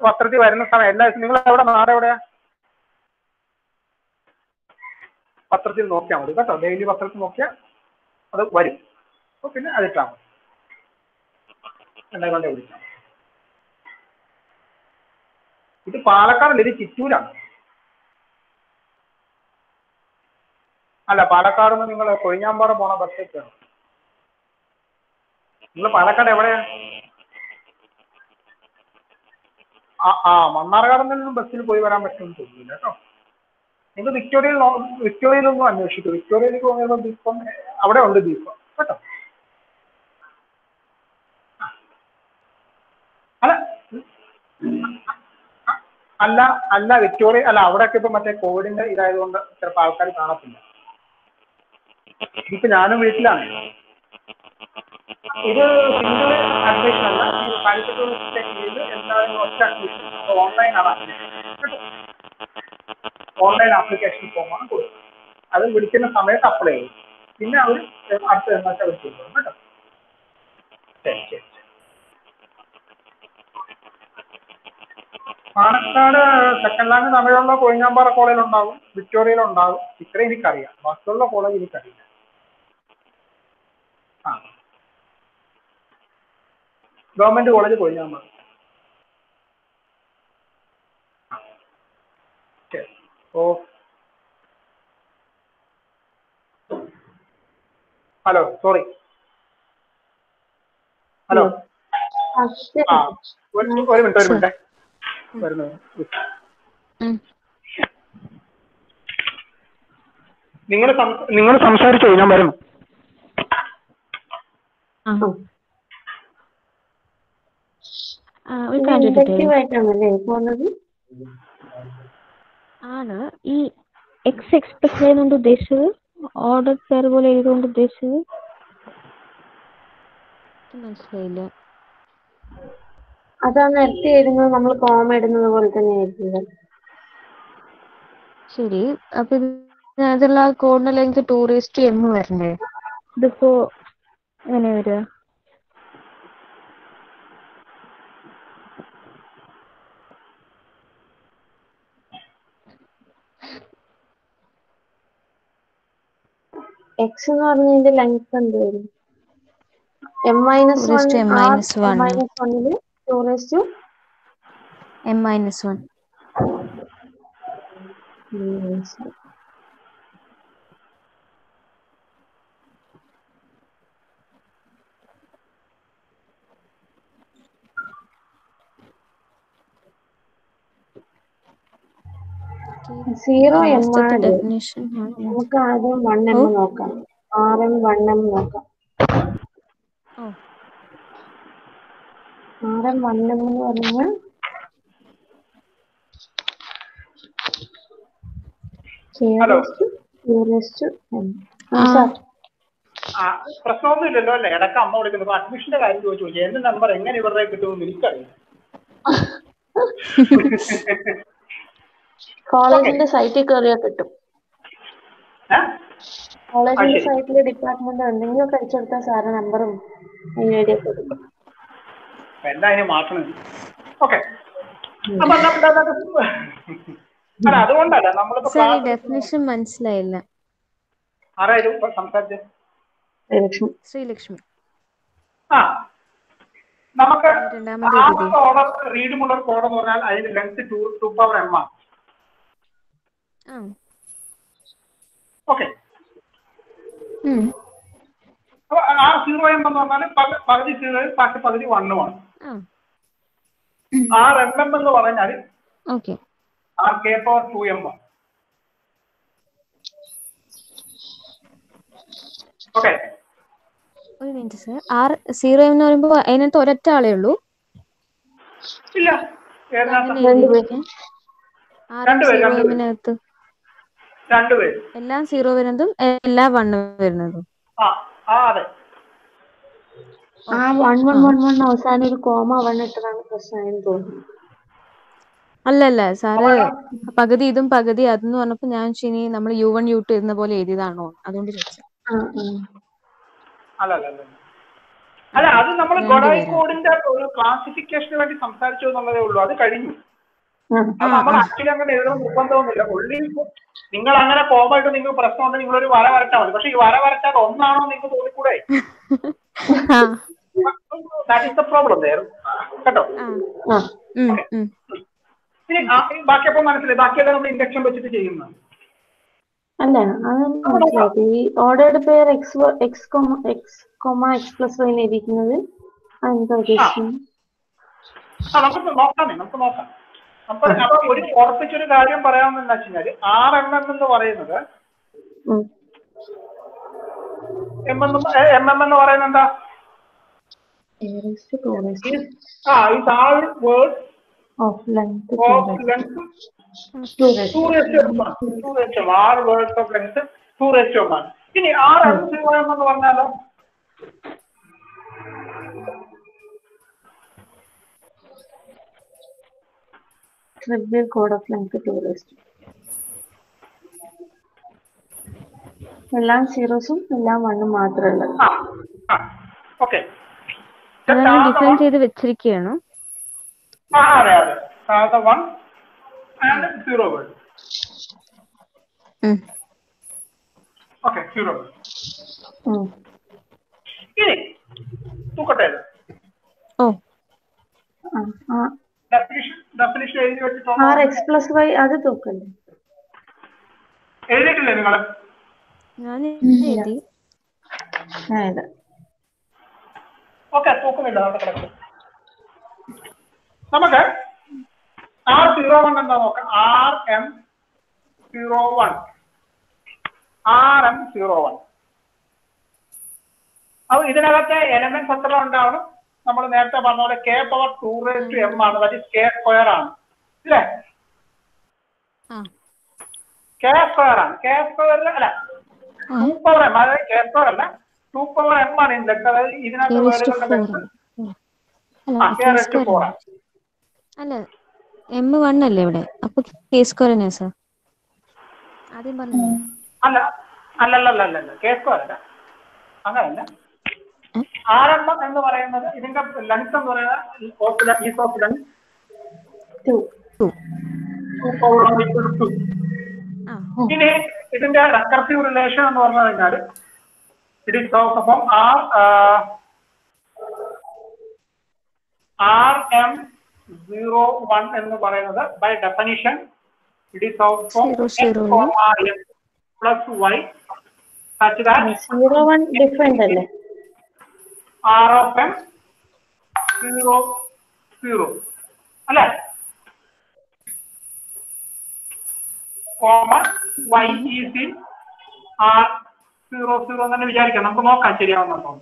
പത്രത്തിൽ വരുന്ന സമയം എല്ലാ നിങ്ങൾ എവിടെ നാടെവിടെയാ പത്രത്തിൽ നോക്കിയാൽ മതി. കേട്ടോ? ഡെയിലി പത്രത്തിൽ നോക്കിയാൽ അത് വരും. അപ്പൊ പിന്നെ അതിട്ടാൽ മതി. എന്നെ വിളിക്കാം ഇത് പാലക്കാടല്ല ഇത് ചിറ്റൂരാണ്. അല്ല പാലക്കാട് നിന്ന് നിങ്ങൾ കൊഴിഞ്ഞാമ്പാറ പോണ ബസ് ബസ്സൊക്കെയാണ് നിങ്ങൾ പാലക്കാട് എവിടെയാ? ആ ആ മണ്ണാർക്കാട് നിന്നും ബസ്സിൽ പോയി വരാൻ പറ്റുമെന്ന് തോന്നുന്നില്ല കേട്ടോ. നിങ്ങൾ വിക്ടോറിയയിൽ വിക്ടോറിയയിൽ വിക്ടോറിയയിലൊന്നും അന്വേഷിക്കും. വിക്ടോറിയയിലേക്ക് പോകുമ്പോൾ ദീപം അവിടെ ഉണ്ട് ദീപം കേട്ടോ. അല്ല അല്ല അല്ല വിക്ടോറിയ അല്ല അവിടെയൊക്കെ ഇപ്പൊ മറ്റേ കോവിഡിന്റെ ഇതായതുകൊണ്ട് ചിലപ്പോൾ ആൾക്കാർ കാണത്തില്ല. ഇപ്പൊ ഞാനും വീട്ടിലാണ്. ഇത് സിംഗിൾ അഡ്മിഷൻ അല്ല. ഇത് കാലിക്കറ്റ് യൂണിവേഴ്സിറ്റിയിൽ എന്തായാലും ഒറ്റ അഡ്മിഷൻ? ഓൺലൈൻ ആണ്. ഓൺലൈൻ ആപ്ലിക്കേഷൻ ഫോമാണ് കൊടുക്കുന്നത് അത് വിളിക്കുന്ന സമയത്ത് അപ്ലൈ ചെയ്യും പിന്നെ അവർ അടുത്ത എന്നാ അവർ ചെയ്തു കേട്ടോ? ശരി ശരി. പാലക്കാട് സെക്കൻഡ് ലാംഗ്വേജ് തമിഴുള്ള കൊഴിഞ്ഞാമ്പാറ വിക്ടോറിയയിൽ ഉണ്ടാവും. ഇത്രയും എനിക്കറിയാം. ബാക്കിയുള്ള കോളേജ് എനിക്കറിയില്ല. ആ ഗവൺമെന്റ് കോളേജ് കൊഴിഞ്ഞാമ്പാറ ഞാൻ ശരി ഓ. Hello sorry. ഹലോ. ആ, ഒരു മിനിറ്റ് ഒരു മിനിറ്റ് വരുന്നു. നിങ്ങൾ നിങ്ങൾ സംസാരിച്ചോ ഞാൻ. ആ, ഒരു കാര്യം ആയിട്ടാണല്ലേ ആണ്. ഈ എക്സ് എക്സ്പ്രസ് ചെയ്യുന്നുണ്ട് ഉദ്ദേശിച്ചത്? ഓർഡർ പേർ പോലെ എഴുതുകൊണ്ട് ഉദ്ദേശിച്ചത്? മനസ്സിലായില്ല. അതാ നിർത്തി എഴുതുന്നത്. നമ്മൾ കോമ ഇടുന്നത് പോലെ തന്നെ ആയിരിക്കും. ശരി. അപ്പൊ ഇത് അതിലുള്ള കോഡിന് ലെങ്ത് ടൂറിസ്റ്റ് എം വരണ്ടേ? ഇതിപ്പോ എങ്ങനെ വരിക? എക്സ് എന്ന് പറഞ്ഞതിന്റെ ലെങ്ത് എന്ത് വരും? M minus one. മൈനസ് വണ്ണിൽ two raised M minus one zero M ആണ്. ഡെഫിനേഷൻ നമുക്ക് ആദ്യം വൺ എം നോക്കാം. ആർ എം വൺ എം നോക്കാം. ഓ ആർ എം വൺ എം എന്ന് പറഞ്ഞാൽ പ്രശ്നമൊന്നുമില്ലല്ലോ. സാർ ആ അല്ലേ? ഇടയ്ക്ക് അമ്മ വിളിക്കുന്നു. അപ്പൊ അഡ്മിഷന്റെ കാര്യം ചോദിച്ചു. എന്ത് നമ്പർ എങ്ങനെ ഇവരുടെ കിട്ടുമെന്ന് എനിക്കറിയില്ല. കോളേജിന്റെ സൈറ്റിൽ കയറിയാൽ കിട്ടും. കോളേജിന്റെ സൈറ്റിൽ ഡിപ്പാർട്ട്മെന്റ് എന്തെങ്കിലുമൊക്കെ അടിച്ചെടുത്താൽ സാറ് നമ്പറും ഐഡിയ ഒക്കെ എന്താ അതിന് മാറ്റണം ഓക്കെ അതുകൊണ്ടല്ല സാർ ഡെഫിനിഷൻ മനസ്സിലായില്ല. ആരായിരുന്നു സംസാരിച്ചത് ശ്രീലക്ഷ്മി. ആ. നമുക്ക് റീഡ് മുള്ളർ കോഡ് എന്ന് പറഞ്ഞാൽ അതിന്റെ length two to power M ആണ്. ഓക്കെ. ആ സീറോ എം എന്ന് പറഞ്ഞാൽ പകുതി സീറോ ബാക്കി പകുതി വണ്ണുമാണ് ആർ എം എം എന്ന് പറഞ്ഞാൽ R K power two M ആണ്. ഓക്കെ. ഒരു മിനിറ്റ് സർ ആർ സീറോ എന്ന് പറയുമ്പോൾ അതിനകത്ത് ഒരൊറ്റ ആളേ ഉള്ളൂ? ഇല്ല. രണ്ടുപേരും രണ്ടുപേര്. എല്ലാം സീറോ വരുന്നതും എല്ലാം വൺ വരുന്നതും. ആ ആ അതെ. ആ വൺ വൺ വൺ വൺ അവസാനം ഒരു കോമ വൺ ഇട്ടതാണ് പ്രശ്നമായെന്ന് തോന്നുന്നു. അല്ലല്ല സാറ് പകുതി ഇതും പകുതി അതെന്ന് പറഞ്ഞപ്പോ ഞാൻ ഇനി നമ്മൾ യു വൺ യു ടു എന്ന പോലെ എഴുതിയതാണോ അതുകൊണ്ട് ചോദിച്ചു. അല്ല അത് നമ്മൾ ഗൊഡായി കോഡിന്റെ ഒരു ക്ലാസിഫിക്കേഷന് വേണ്ടി സംസാരിച്ചു എന്നുള്ളതേ ഉള്ളൂ. അത് കഴിഞ്ഞു. നമ്മൾ ആക്ച്വലി അങ്ങനെ എഴുതണം നിർബന്ധമൊന്നുമില്ല പുള്ളി നിങ്ങൾ അങ്ങനെ കോമായിട്ട് നിങ്ങൾ പ്രശ്നമുണ്ട് നിങ്ങൾ ഒരു വര വരച്ചാൽ മതി. പക്ഷെ ഈ വര വരച്ചാൽ ഒന്നാണോ നിങ്ങൾക്ക് തോന്നിക്കൂടെ? ആ. ദാറ്റ് ഇസ് ദ പ്രോബ്ലം കേട്ടോ? ബാക്കിയപ്പോൾ മനസ്സിലായി. ബാക്കിയെല്ലാം നമ്മൾ ഇൻഡക്ഷൻ വെച്ചിട്ട് ചെയ്യുന്നത് അല്ല അത് മനസ്സിലാക്കി ഈ ordered pair X X comma X comma X plus Y എഴുതിയിരിക്കുന്നത്. അതെന്താ ഉദ്ദേശിക്കുന്നത് നമുക്ക് നോക്കാമേ നമുക്ക് നോക്കാം. അപ്പൊ അപ്പൊ ഒരു ഉറപ്പിച്ചൊരു കാര്യം പറയാമെന്ന് വെച്ചാൽ ആറെണ്ണം എന്ന് പറയുന്നത് എം എം എന്ന് പറയുന്നത് എന്താ? ആ ഇത് all word of length of length two H of R word of length two H of ഇനി ആർ എച്ച് പറഞ്ഞാലോ? Trivial code of length two raised. എല്ലാം സീറോസും എല്ലാം വണ്ണും മാത്രമേ ഉള്ളത് ആ ആ ഓക്കെ ഡിഫൈൻ ചെയ്ത് വെച്ചിരിക്കുകയാണോ. ആ അതെ അതെ. One and zero word. Okay zero word ഉം. ഇനി തൂക്കട്ടെ ഓ. ഡെഫിനിഷൻ ഡെഫിനിഷൻ എഴുതി വെച്ചിട്ടുണ്ട് ആർ എക്സ് പ്ലസ് വൈ അത് തൂക്കല്ലേ എഴുതിയിട്ടില്ലേ നിങ്ങൾ? ഞാൻ എഴുതി. ഓക്കെ തൂക്കുന്നില്ല അവിടെ കിടക്കും നമുക്ക് ആർ സീറോ വൺ എന്താ നോക്കാം? R M zero one R M zero one അപ്പൊ ഇതിനകത്തെ എലമെന്റ്സ് എത്ര ഉണ്ടാവണം നമ്മൾ നേരത്തെ പറഞ്ഞ പോലെ K power two raise to M ആണ്. ദാറ്റ് കെ സ്ക്വയർ ആണ്. അല്ലേ കെ സ്ക്വയർ ആണ്. കെ സ്ക്വയറിൽ അല്ല ടു പവർ എം അതായത് കെ സ്ക്വയർ അല്ല ടു പവർ എം ആണ് ഇൻഡെക്സ് അതായത് ഇതിനകത്ത് വേർഡുകളുടെ അല്ല ഫോർ ആണ്. അല്ല എം വൺ അല്ലേ ഇവിടെ? അപ്പൊ കെ സ്ക്വയർ തന്നെയാ സാർ ആദ്യം പറഞ്ഞു. അല്ല അല്ലല്ലല്ല കെ സ്ക്വയർ അല്ല. അങ്ങനല്ല ആർ എം എന്ന് പറയുന്നത് ഇതിന്റെ ലെങ്ത് എന്ന് പറയുന്നത് is of length two to ഇനി ഇതിന്റെ റെക്കർസീവ് റിലേഷൻ എന്ന് പറഞ്ഞു കഴിഞ്ഞാൽ ഇറ്റ് ഈസ് ഓഫ് അപ്പം R R M zero one എന്ന് പറയുന്നത് by definition it is of plus Y zero one different അല്ലേ? R of M zero zero. അല്ലേ? Comma Y is in R zero zero തന്നെ വിചാരിക്കാം. നമുക്ക് നോക്കാം ശരിയാവുന്നുണ്ടോ.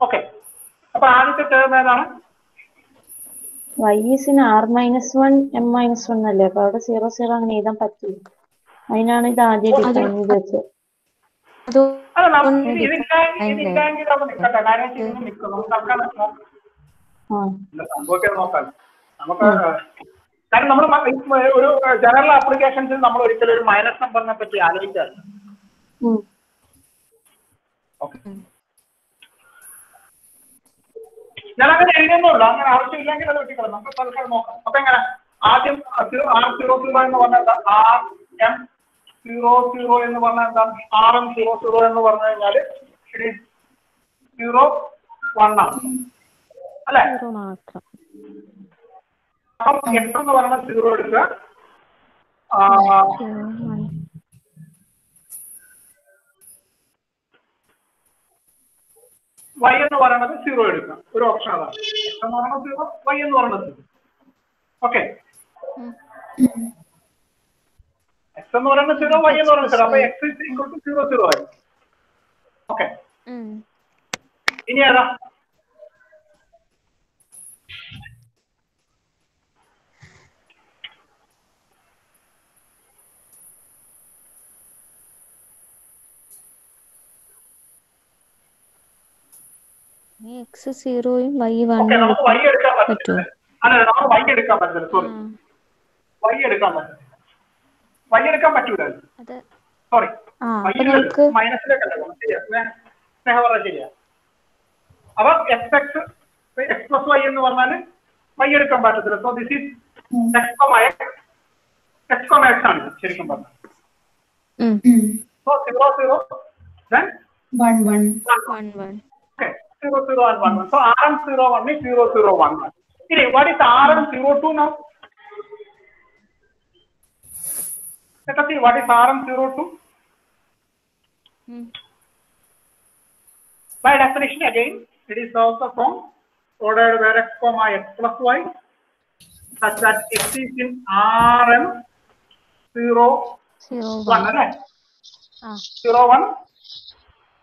ഓക്കെ. അപ്പൊ ആദ്യത്തെ ടേം ഏതാണ്? Y ഈസിന് R minus one M minus one അല്ലേ? അപ്പൊ അവിടെ സീറോ സീറോ അങ്ങനെ എഴുതാൻ പറ്റില്ല അതിനാണ് ഇത് ആദ്യം ഡിഫൈൻ ചെയ്ത് വെച്ചത്. അല്ല നമുക്ക് ഇത് ഇതില്ലെങ്കിൽ ഇതില്ലെങ്കിൽ അവിടെ നിൽക്കട്ടെ കാര്യം വെച്ച് ഇത് നിൽക്കും നമുക്ക് അവിടെ നോക്കാം. ആ എന്താ സംഭവിക്കാൻ നോക്കാം നമുക്ക് കാരണം നമ്മൾ ഒരു ജനറൽ ആപ്ലിക്കേഷൻസിൽ നമ്മൾ ഒരിക്കലും ഒരു മൈനസ് നമ്പറിനെ പറ്റി ആലോചിക്കാറില്ല ഞാൻ അങ്ങനെ എഴുതുന്നുള്ളൂ അങ്ങനെ ആവശ്യമില്ലെങ്കിൽ അത് വെട്ടിക്കളും നമുക്ക് തൽക്കാലം നോക്കാം അപ്പൊ എങ്ങനെ ആദ്യം ആർ സീറോ സീറോ എന്ന് പറഞ്ഞാൽ ആർ എം സീറോ സീറോ എന്ന് പറഞ്ഞാൽ എന്താണ്? ആർ എം സീറോ സീറോ എന്ന് പറഞ്ഞു കഴിഞ്ഞാൽ സീറോ വൺ ആണ്. അല്ലെ? അപ്പം എക്സ് എന്ന് പറയുന്നത് സീറോ എടുക്കുക. സീറോ y എന്ന് പറയുന്നത് സീറോ എടുക്കാം ഒരു ഓപ്ഷൻ അതാണ്. എന്ന് പറയുന്നത് സീറോ വൈ എന്ന് പറയുന്നത് സീറോ ഓക്കെ x എന്ന് പറയുന്നത് സീറോ വൈ എന്ന് പറയുന്നത് സീറോ അപ്പൊ x is equal to zero zero ആയി. ഓക്കെ. ഇനി ഏതാ? എക്സ് സീറോയും വൈ വണ്ണും പറ്റുമോ? അല്ല നമുക്ക് y എടുക്കാൻ പറ്റില്ല. സോറി y എടുക്കാൻ പറ്റില്ല. Y എടുക്കാൻ പറ്റൂല സോറി മൈനസിലേക്കല്ല പോകുന്നത്. ശരിയാ. സ്നേഹ- സ്നേഹ പറഞ്ഞത് ശരിയാ. അപ്പൊ X X X plus Y എന്ന് പറഞ്ഞാൽ വൈ എടുക്കാൻ പറ്റത്തില്ല so this is X comma X ആണ് ശരിക്കും പറഞ്ഞത്. So zero zero one okay zero zero one one so R M zero one zero zero one one ഇനി what is R M zero two now Let us see what is RM02. Hmm. By definition again, it is also from ordered where x comma x plus y such that x is in Rm 0 zero 1 one right? Ah. Zero one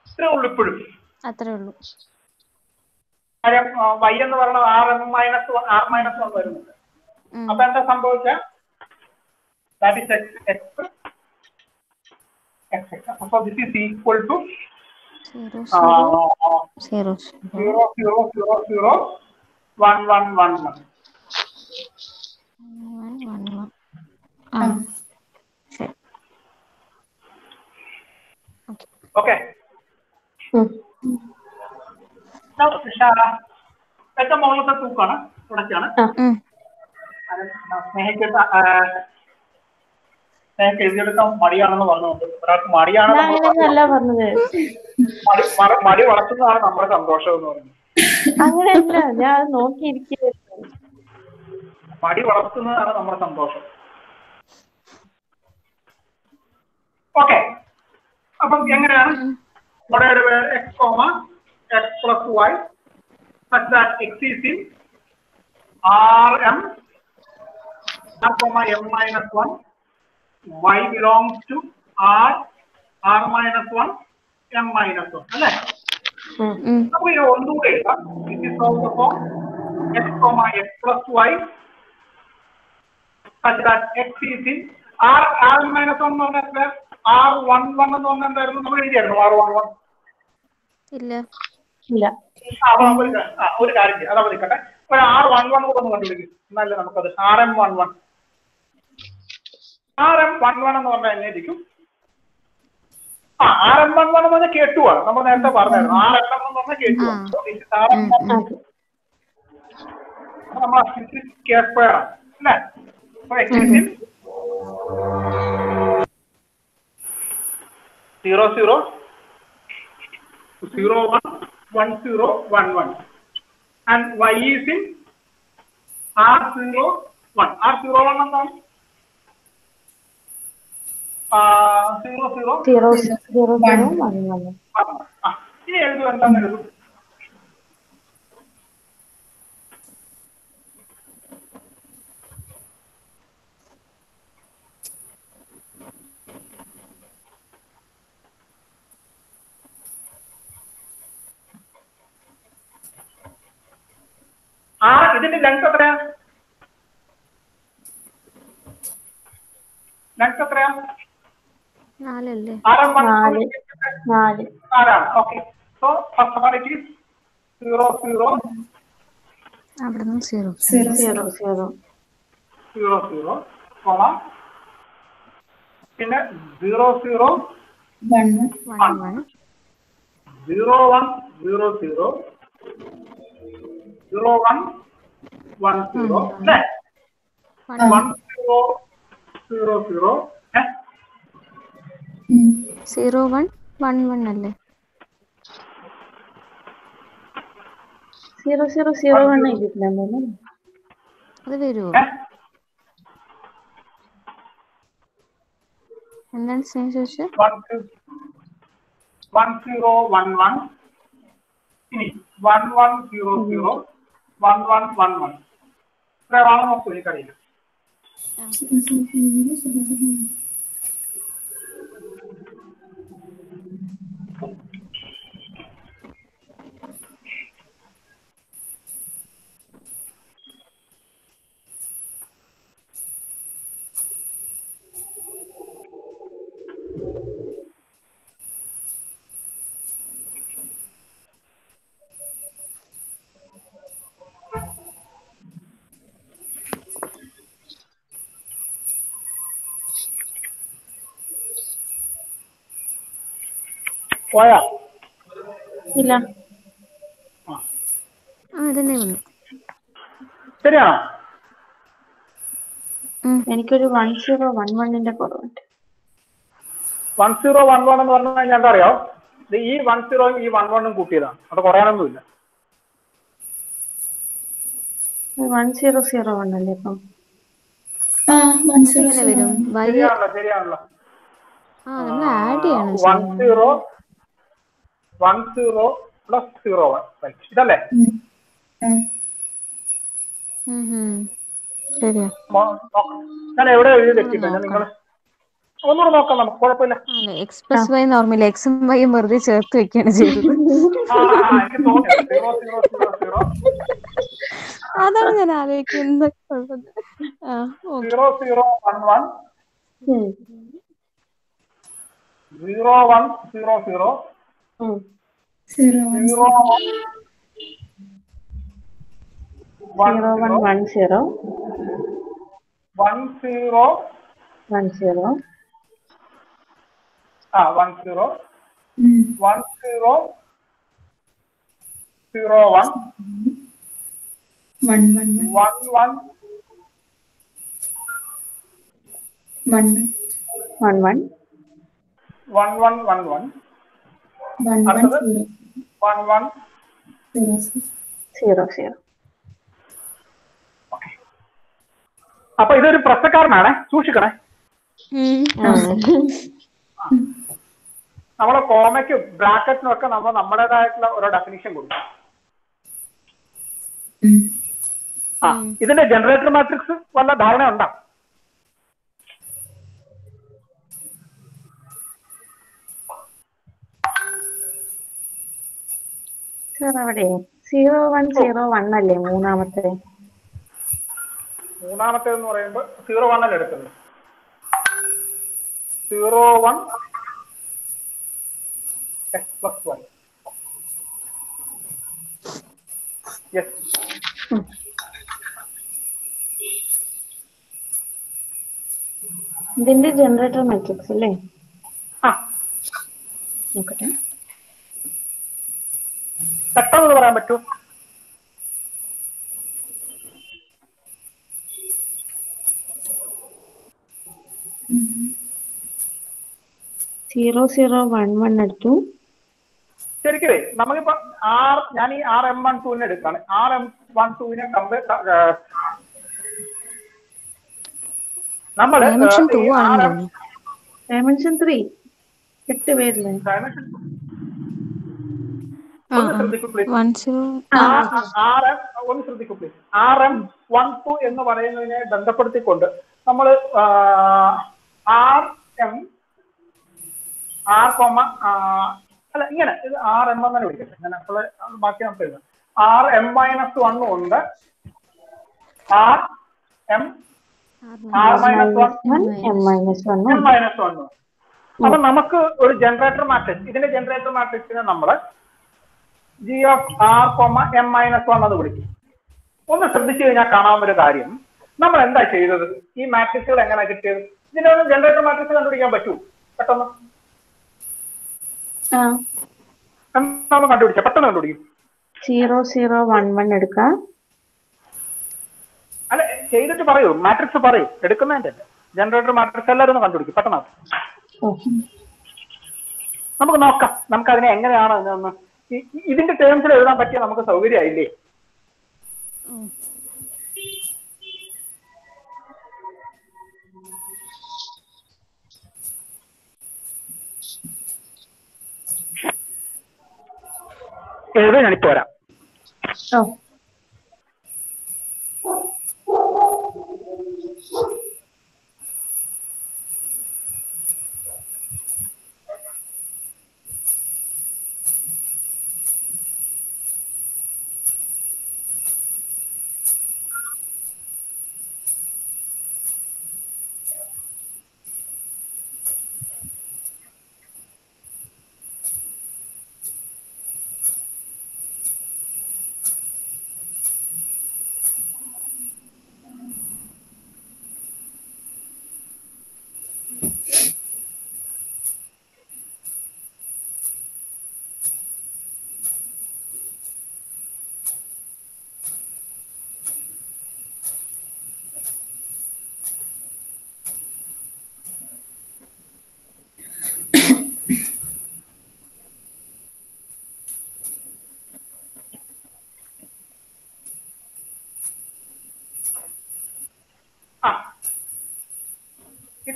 ഇത്രേ ഉള്ളൂ ഇപ്പോഴും അത്രേ ഉള്ളൂ കാര്യം y എന്ന് പറയുന്നത് R M minus R minus one വരുന്നുണ്ട്. അപ്പൊ എന്താ സംഭവിച്ച ദാറ്റ് is x എക്സ് അപ്പൊ this is equal to zero zero zero zero zero zero zero zero one one one one. One one one. ശരി ഓക്കെ Okay. ഉം. Now, Shara, ഏറ്റവും മുകളിലത്തെ തൂക്കാണ് തുടക്കാണ്. സ്നേഹിക്കുന്ന സ്നേഹക്ക് എഴുതിയെടുക്കാൻ മടിയാണെന്ന് പറഞ്ഞുകൊണ്ട് ഒരാൾക്ക് അങ്ങനെയൊന്നല്ല മടി വളർത്തുന്നതാണ് നമ്മുടെ സന്തോഷം എന്ന് പറയുന്നത് അങ്ങനെയല്ല ഞാൻ അത് നോക്കിയിരിക്കുകയായിരുന്നു. മടി വളർത്തുന്നതാണ് നമ്മുടെ സന്തോഷം. ഓക്കെ. അപ്പം എങ്ങനെയാണ്? ഇവിടെ ഒരു X comma X plus Y such that x is in Rm r comma m minus 1 y belongs to R R minus 1 m minus 1 അല്ലേ. നമുക്ക് ഇത് ഒന്നുകൂടെ എഴുതാം. This is also for x comma x plus y. Such that x is in R R minus 1 എന്ന് പറഞ്ഞാൽ R 1 1 എന്ന് പറഞ്ഞാൽ എന്തായിരുന്നു? നമ്മൾ എഴുതിയായിരുന്നു? R 1 1 ഇല്ല. ഇല്ല. ഒരു കാര്യം. അതാ അതവിടെ നിൽക്കട്ടെ ഒരു ആർ വൺ വൺ കൂടെ ഒന്ന് കണ്ടുപിടിക്കും. എന്നല്ലേ നമുക്കത്? R M one one R M one one എന്ന് പറഞ്ഞാൽ എങ്ങനെയായിരിക്കും ആ ആർ എം വൺ വൺ എന്ന് പറഞ്ഞാൽ കേട്ടുവാണ്. നമ്മൾ നേരത്തെ പറഞ്ഞായിരുന്നു. ആർ എം എന്ന് പറഞ്ഞാൽ കേട്ടു സീറോ എം നമ്മൾ കെ സ്ക്വയർ ആണ്. അല്ലേ? അപ്പൊ എക്സിൽ zero zero. One one zero one one. And Y y is R zero one R zero one എന്താണ് സീറോ സീറോ സീറോ സീറോ ഇനി എഴുതുക എന്താന്ന് എഴുതും ആ ഇതിന്റെ ലെങ്ത് എത്രയാ ലെങ്ത് എത്രയാ നാലല്ലേ ആറാം നാല്. നാല്. നാലാണ് okay so first one it is zero zero. അവിടെ നിന്ന് zero zero. Zero zero. Zero zero comma പിന്നെ zero zero zero one zero zero zero one one zero അല്ലേ one zero zero zero zero one one one അല്ലേ? Zero zero zero one അത് വരുമോ എന്താണ് സ്നേഹ ചോദിച്ചത് one zero one one. ഇനി one one zero zero one one one one. ഇത്രയാണ് നോക്കൂ എനിക്കറിയില്ല. പോയാ? ഇല്ല. ആ. അതന്നെ വന്നു ശരിയാണോ? എനിക്കൊരു വൺ സീറോ വൺ വണ്ണിന്റെ കുറവുണ്ട്. വൺ സീറോ വൺ വൺ എന്ന് പറഞ്ഞു കഴിഞ്ഞാൽ എന്താ അറിയോ ഇത് ഈ വൺ സീറോയും ഈ വൺ വണ്ണും കൂട്ടിയതാണ്. അത് കുറയാനൊന്നുമില്ല. വൺ സീറോ സീറോ വൺ അല്ലേ ഇപ്പം? ശരിയാണല്ലോ ശരിയാണല്ലോ. ആ നമ്മൾ ആഡ് ചെയ്യണം one zero one zero plus zero one ഇതല്ലേ. ഞാൻ എവിടെ എഴുതി തെറ്റില്ല നിങ്ങൾ ഒന്നുകൂടെ നോക്കാം നമുക്ക്. കുഴപ്പമില്ല. എക്സ് പ്ലസ് വൈ നോർമൽ എക്സും വൈയും വെറുതെ ചേർത്ത് വെക്കുകയാണ് ചെയ്തത്. അതാണ് ഞാൻ ആലോചിക്കുന്നത്. Zero zero one one zero one zero zero ഉം. Zero one zero one zero one one zero one zero one zero ആ one zero one zero zero one one one one one one one one one one one one one one അടുത്തത്? Zero. One one zero zero. Zero zero. അപ്പൊ ഇതൊരു പ്രശ്നക്കാരനാണ്. സൂക്ഷിക്കണേ. നമ്മളെ കോമയ്ക്ക് ബ്രാക്കറ്റിനും ഒക്കെ നമ്മൾ നമ്മുടേതായിട്ടുള്ള ഓരോ ഡെഫിനിഷൻ കൊടുക്കും. ആ. ഇതിന്റെ ജനറേറ്റർ മാട്രിക്സ് വല്ല ധാരണ ഉണ്ടോ സാർ അവിടെ സീറോ വൺ സീറോ വൺ അല്ലേ മൂന്നാമത്തെ? മൂന്നാമത്തെ എന്ന് പറയുമ്പോൾ സീറോ വൺ അല്ലേ എടുക്കുന്നത്? Zero one X plus Y yes ഇതിന്റെ ജനറേറ്റർ മാട്രിക്സ് അല്ലേ? ആ. നോക്കട്ടെ. പെട്ടെന്ന് പറയാൻ പറ്റൂ. സീറോ സീറോ വൺ വൺ എടുത്തു. ശരിക്കേ നമുക്കിപ്പോ ആർ ഞാൻ ഈ ആർ എം വൺ ടൂവിനെ എടുക്കാണ് ആർ എം വൺ ടൂവിനെ കമ്പയർ നമ്മൾ ഡയമെൻഷൻ ഡയമെൻഷൻ ത്രീ എട്ട് പേരില്ലേ? ആ ഒന്ന് ശ്രദ്ധിക്കൂ please. One zero R M ഒന്ന് ശ്രദ്ധിക്കൂ please R M one two എന്ന് പറയുന്നതിനെ ബന്ധപ്പെടുത്തിക്കൊണ്ട് നമ്മൾ ആർ എം ആർ കോമ അല്ല ഇങ്ങനെ ഇത് ആർ എം എന്നെ വിളിക്കട്ടെ. ഞാൻ അപ്പോൾ ബാക്കി നമുക്ക് എഴുതാം. ആർ എം മൈനസ് വൺ ഉണ്ട്. R M R minus one one M minus M വണ്ണും മൈനസ് വൺ അപ്പൊ നമുക്ക് ഒരു ജനറേറ്റർ മാട്രിക്സ് ഇതിന്റെ ജനറേറ്റർ മാട്രിക്സിനെ നമ്മൾ G of R comma M minus one എന്ന് വിളിക്കും. ഒന്ന് ശ്രദ്ധിച്ചു കഴിഞ്ഞാൽ കാണാൻ ഒരു കാര്യം. നമ്മൾ എന്താ ചെയ്തത്? ഈ മാട്രിക്സുകൾ എങ്ങനെ കിട്ടിയത്? ഇതിന്റെ ഒന്ന് ജനറേറ്റർ മാട്രിക്സ് കണ്ടുപിടിക്കാൻ പറ്റൂ. പെട്ടെന്ന്. ആ. എന്താണെന്ന് കണ്ടുപിടിച്ച പെട്ടെന്ന് കണ്ടുപിടിക്കും. സീറോ സീറോ വൺ വൺ എടുക്കാം. അല്ല ചെയ്തിട്ട് പറയൂ. മാട്രിക്സ് പറയൂ. എടുക്കുന്നതിന്റെ ജനറേറ്റർ മാട്രിക്സ് എല്ലാവരും ഒന്ന് കണ്ടുപിടിക്കും. പെട്ടെന്ന്. നമുക്ക് നോക്കാം. നമുക്ക് അതിനെ എങ്ങനെയാണ് ഈ- ഇതിന്റെ ടേംസിൽ എഴുതാൻ പറ്റിയ നമുക്ക് സൗകര്യമായില്ലേ? എഴുതി ഞാനിപ്പോ വരാം. ഓ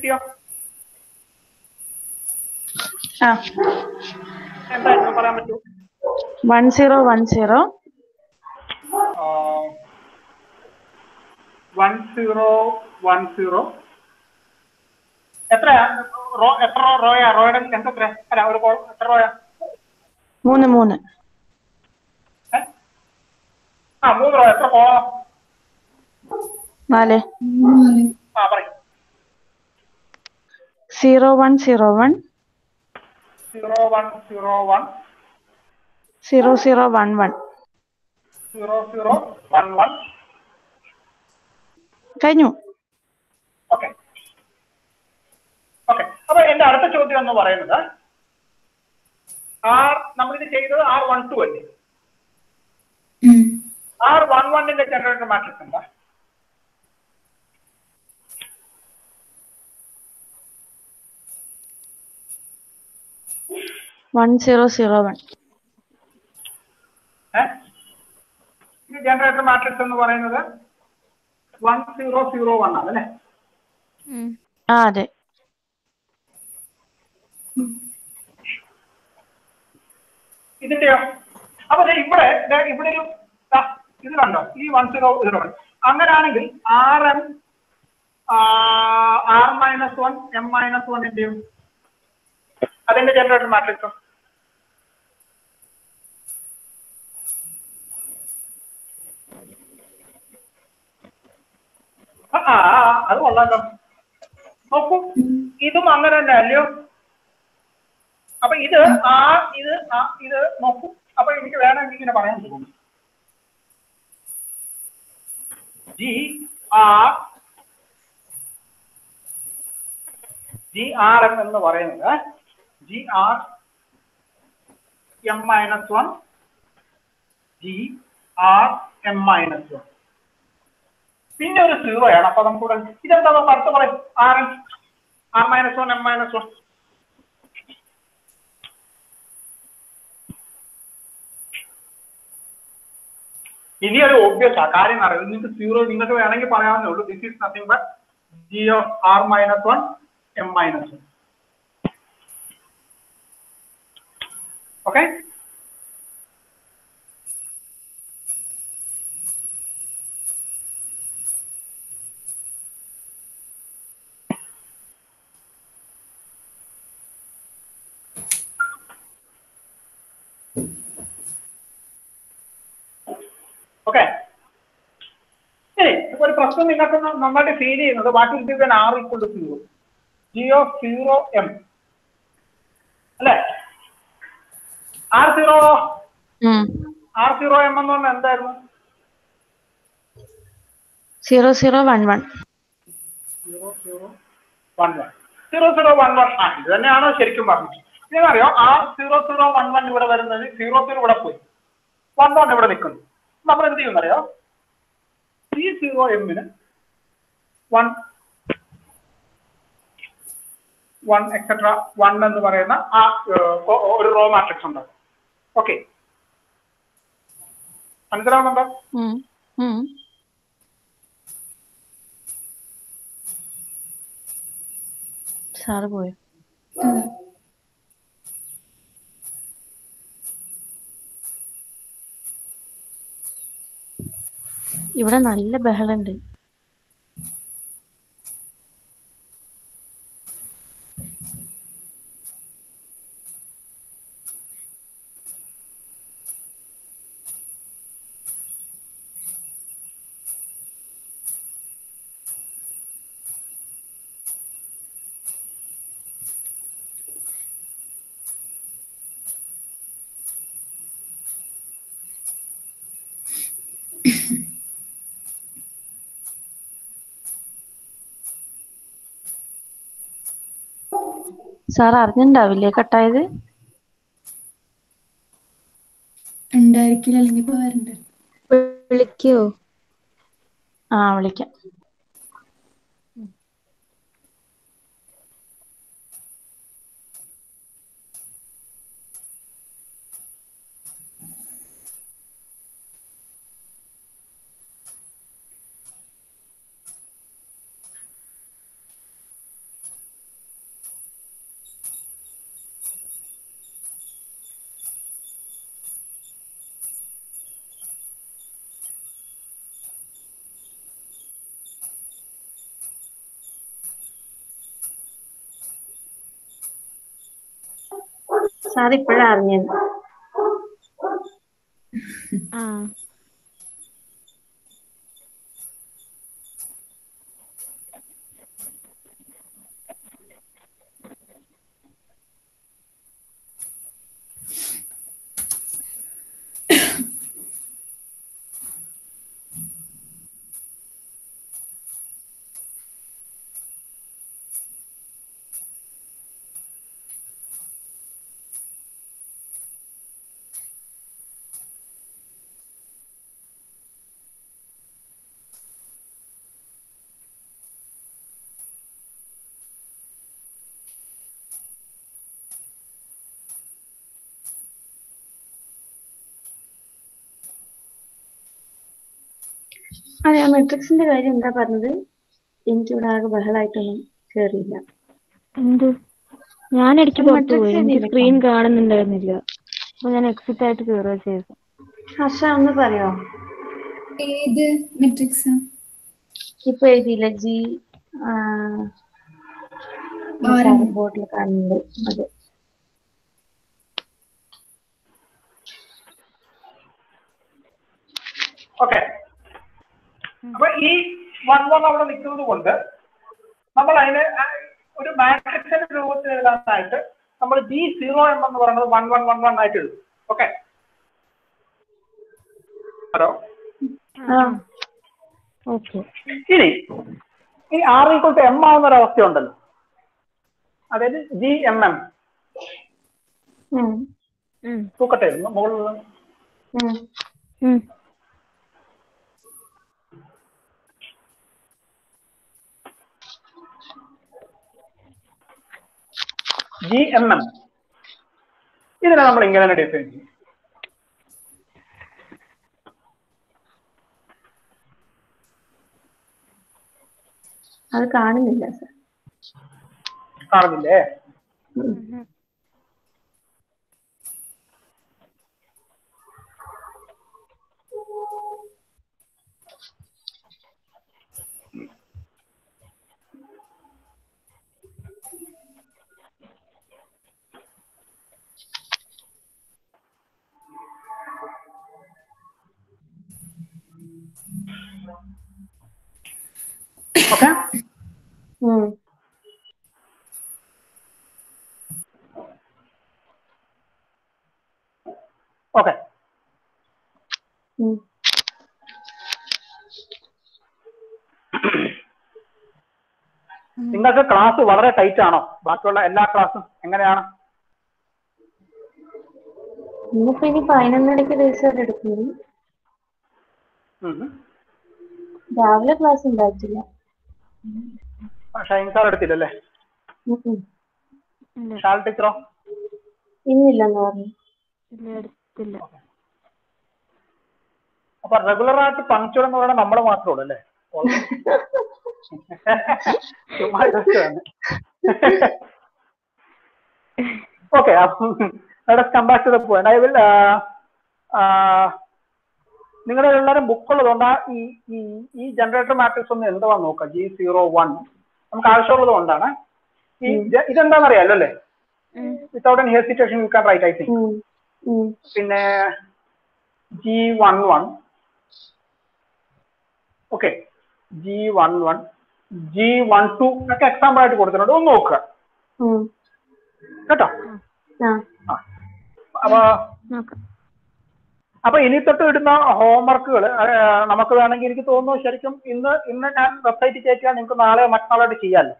കിട്ടിയോ എന്തായിരുന്നു പറയാൻ പറ്റൂ? One zero one zero. One zero one zero. എത്രയാ? റോ എത്ര റോയാ? റോയുടെ ലെങ്ത് എത്ര അല്ല ഒരു എത്ര റോയാ? മൂന്ന് മൂന്ന്. ആ മൂന്ന് റോ എത്ര കോളാ? നാല്. ആ പറയും. Zero one zero one zero one zero one zero zero one one zero zero one one കഴിഞ്ഞു ഓക്കെ. ഓക്കെ. അപ്പൊ എന്റെ അടുത്ത ചോദ്യം എന്ന് പറയുന്നത് ആർ നമ്മളിത് ചെയ്തത് ആർ വൺ ടു അല്ലേ. ആർ വൺ വണ്ണിന്റെ ജനറേറ്റർ മാട്രിക്സ് എന്താ? One zero zero one. ഈ ജനറേറ്റർ മാട്രിക്സ് എന്ന് പറയുന്നത് വൺ സീറോ സീറോ വൺ ആണ് അല്ലേ. ആ അതെ. ഇതിന്റെയോ അപ്പൊ ഇവിടെ ഇവിടെ ഒരു ദാ ഇത് കണ്ടോ? ഈ വൺ സീറോ സീറോ വൺ. അങ്ങനെയാണെങ്കിൽ R M R minus one M minus വണ്ണിന്റെയും generator മാറ്റി ആ, അത് കൊള്ളാലോ. നോക്കൂ ഇതും അങ്ങനെ തന്നെ അല്ലയോ? അപ്പൊ ഇത് ആ ഇത് ആ ഇത് നോക്കൂ. അപ്പൊ എനിക്ക് വേണമെങ്കിൽ ഇങ്ങനെ പറയാൻ തോന്നുന്നു G R G R M എന്ന് പറയുന്നത് G R M minus one G R M minus one പിന്നെ ഒരു സീറോ ആണ്. അപ്പൊ നമുക്ക് ഇതെന്താ നമുക്ക് പറയും R M R minus one M minus one ഇനി ഒരു ഓബിയസ് ആ കാര്യം അറിയാം നിങ്ങൾക്ക് സീറോ നിങ്ങൾക്ക് വേണമെങ്കിൽ പറയാവുന്നേ ഉള്ളൂ. This is nothing but G of R minus one M minus one ഇപ്പൊ ഒരു പ്രശ്നം നിങ്ങൾക്ക് നന്നായിട്ട് ഫീൽ ചെയ്യുന്നത് what is B R equal to zero of zero M അല്ലേ R zero. R zero M എന്ന് പറഞ്ഞാൽ എന്തായിരുന്നു? Zero zero one one. Zero zero one one. Zero zero one one. ആ ഇത് തന്നെയാണോ ശരിക്കും പറഞ്ഞത്. ഇതെന്നറിയോ R zero zero one one ഇവിടെ വരുന്നത് സീറോ സീറോ ഇവിടെ പോയി. വൺ വൺ ഇവിടെ നിൽക്കുന്നു. നമ്മൾ എന്ത് ചെയ്യുന്നറിയോ സി സീറോ എമ്മിന് വൺ വൺ എക്സെട്ര വൺ എന്ന് പറയുന്ന ആ ഒരു റോ മാട്രിക്സ് ഉണ്ട്. ഓക്കെ. മനസ്സിലാവുന്നുണ്ടോ. സാറ് പോയോ? ഇവിടെ നല്ല ബഹളുണ്ട്. സാർ അറിഞ്ഞിണ്ടാവില്ലേ കട്ടായത്? ഉണ്ടായിരിക്കില്ല അല്ലെങ്കിൽ വിളിക്കോ? ആ വിളിക്കാം. സാർ ഇപ്പോഴാ അറിഞ്ഞത്. അതെ ആ മെട്രിക്സിന്റെ കാര്യം എന്താ പറഞ്ഞത്? എനിക്കിവിടെ ആകെ ബഹളായിട്ടൊന്നും കേറിയില്ല. എന്ത്? ഞാൻ ഇടയ്ക്ക് പുറത്തു പോയി. എനിക്ക് സ്ക്രീൻ കാണുന്നുണ്ടായിരുന്നില്ല. അപ്പൊ ഞാൻ എക്സിറ്റ് ആയിട്ട് കയറുക ചെയ്തു ഹർഷ ഒന്ന് പറയോ? ഏത് മെട്രിക്സ് ഇപ്പൊ എഴുതിയില്ല. ജി ബോട്ടിൽ കാണുന്നുണ്ട് അതെ ഓക്കെ അപ്പൊ ഈ വൺ വൺ അവിടെ നിൽക്കുന്നത് കൊണ്ട് നമ്മൾ അതിന് ഒരു മാട്രിക്സിന്റെ രൂപത്തിൽ എഴുതാനായിട്ട് നമ്മൾ ജി സീറോ എം എന്ന് പറയുന്നത് വൺ വൺ വൺ വൺ ആയിട്ട് എഴുതും. ഓക്കെ. ഹലോ ഇനി ഈ ആർ ഈക്വൽ ടു എം ആവുന്ന ഒരു അവസ്ഥ ഉണ്ടല്ലോ അതായത് ജി എം എം തൂക്കട്ടെ മുകളിൽ ജി എം എം ഇതിനെ നമ്മൾ ഇങ്ങനെ ഡിഫൈൻ ചെയ്യും അത് കാണുന്നില്ല സർ. കാണുന്നില്ലേ? ഓക്കെ. ഓക്കെ. നിങ്ങൾക്ക് ക്ലാസ് വളരെ ടൈറ്റ് ആണോ ബാക്കിയുള്ള എല്ലാ ക്ലാസ്സും എങ്ങനെയാണ് ഇന്നിപ്പോ ഇനി പതിനൊന്നരക്ക് രജിസ്റ്റർ എടുക്കുന്നു. രാവിലെ ക്ലാസ് ഉണ്ടായിട്ടില്ല ഷൈൻ സാർ എടുത്തില്ലല്ലേ? ഷാൾ ടീച്ചറോ ഇന്നില്ലെന്ന് പറഞ്ഞു. അപ്പൊ റെഗുലർ ആയിട്ട് പങ്ക്ചർ എന്ന് പറയുന്നത് നമ്മൾ മാത്രമേ ഉള്ളൂ അല്ലേ? Okay come back to the point I will നിങ്ങളുടെ എല്ലാവരും ബുക്ക് ഉള്ളതുകൊണ്ട് ആ ഈ ഈ ഈ ജനറേറ്റർ മാട്രിക്സ് ഒന്ന് എന്തുവാ നോക്കുക ജി സീറോ വൺ നമുക്ക് ആവശ്യമുള്ളത് കൊണ്ടാണ്. ഈ ജ- ഇതെന്താണെന്നറിയാലോ അല്ലേ. Without any hesitation you can write I think. പിന്നെ G one one okay G one one G one two ഒക്കെ എക്സാമ്പിൾ ആയിട്ട് കൊടുത്തിട്ടുണ്ട്. ഒന്ന് നോക്കുക. കേട്ടോ. അപ്പൊ നോക്കാം. അപ്പൊ ഇനി തൊട്ട് ഇടുന്ന ഹോംവർക്കുകൾ നമുക്ക് വേണമെങ്കിൽ എനിക്ക് തോന്നുന്നു ശരിക്കും ഇന്ന് ഇന്ന് ഞാൻ വെബ്സൈറ്റ് കയറ്റിയാൽ നിങ്ങൾക്ക് നാളെ മറ്റന്നാളായിട്ട് ചെയ്യാമല്ലോ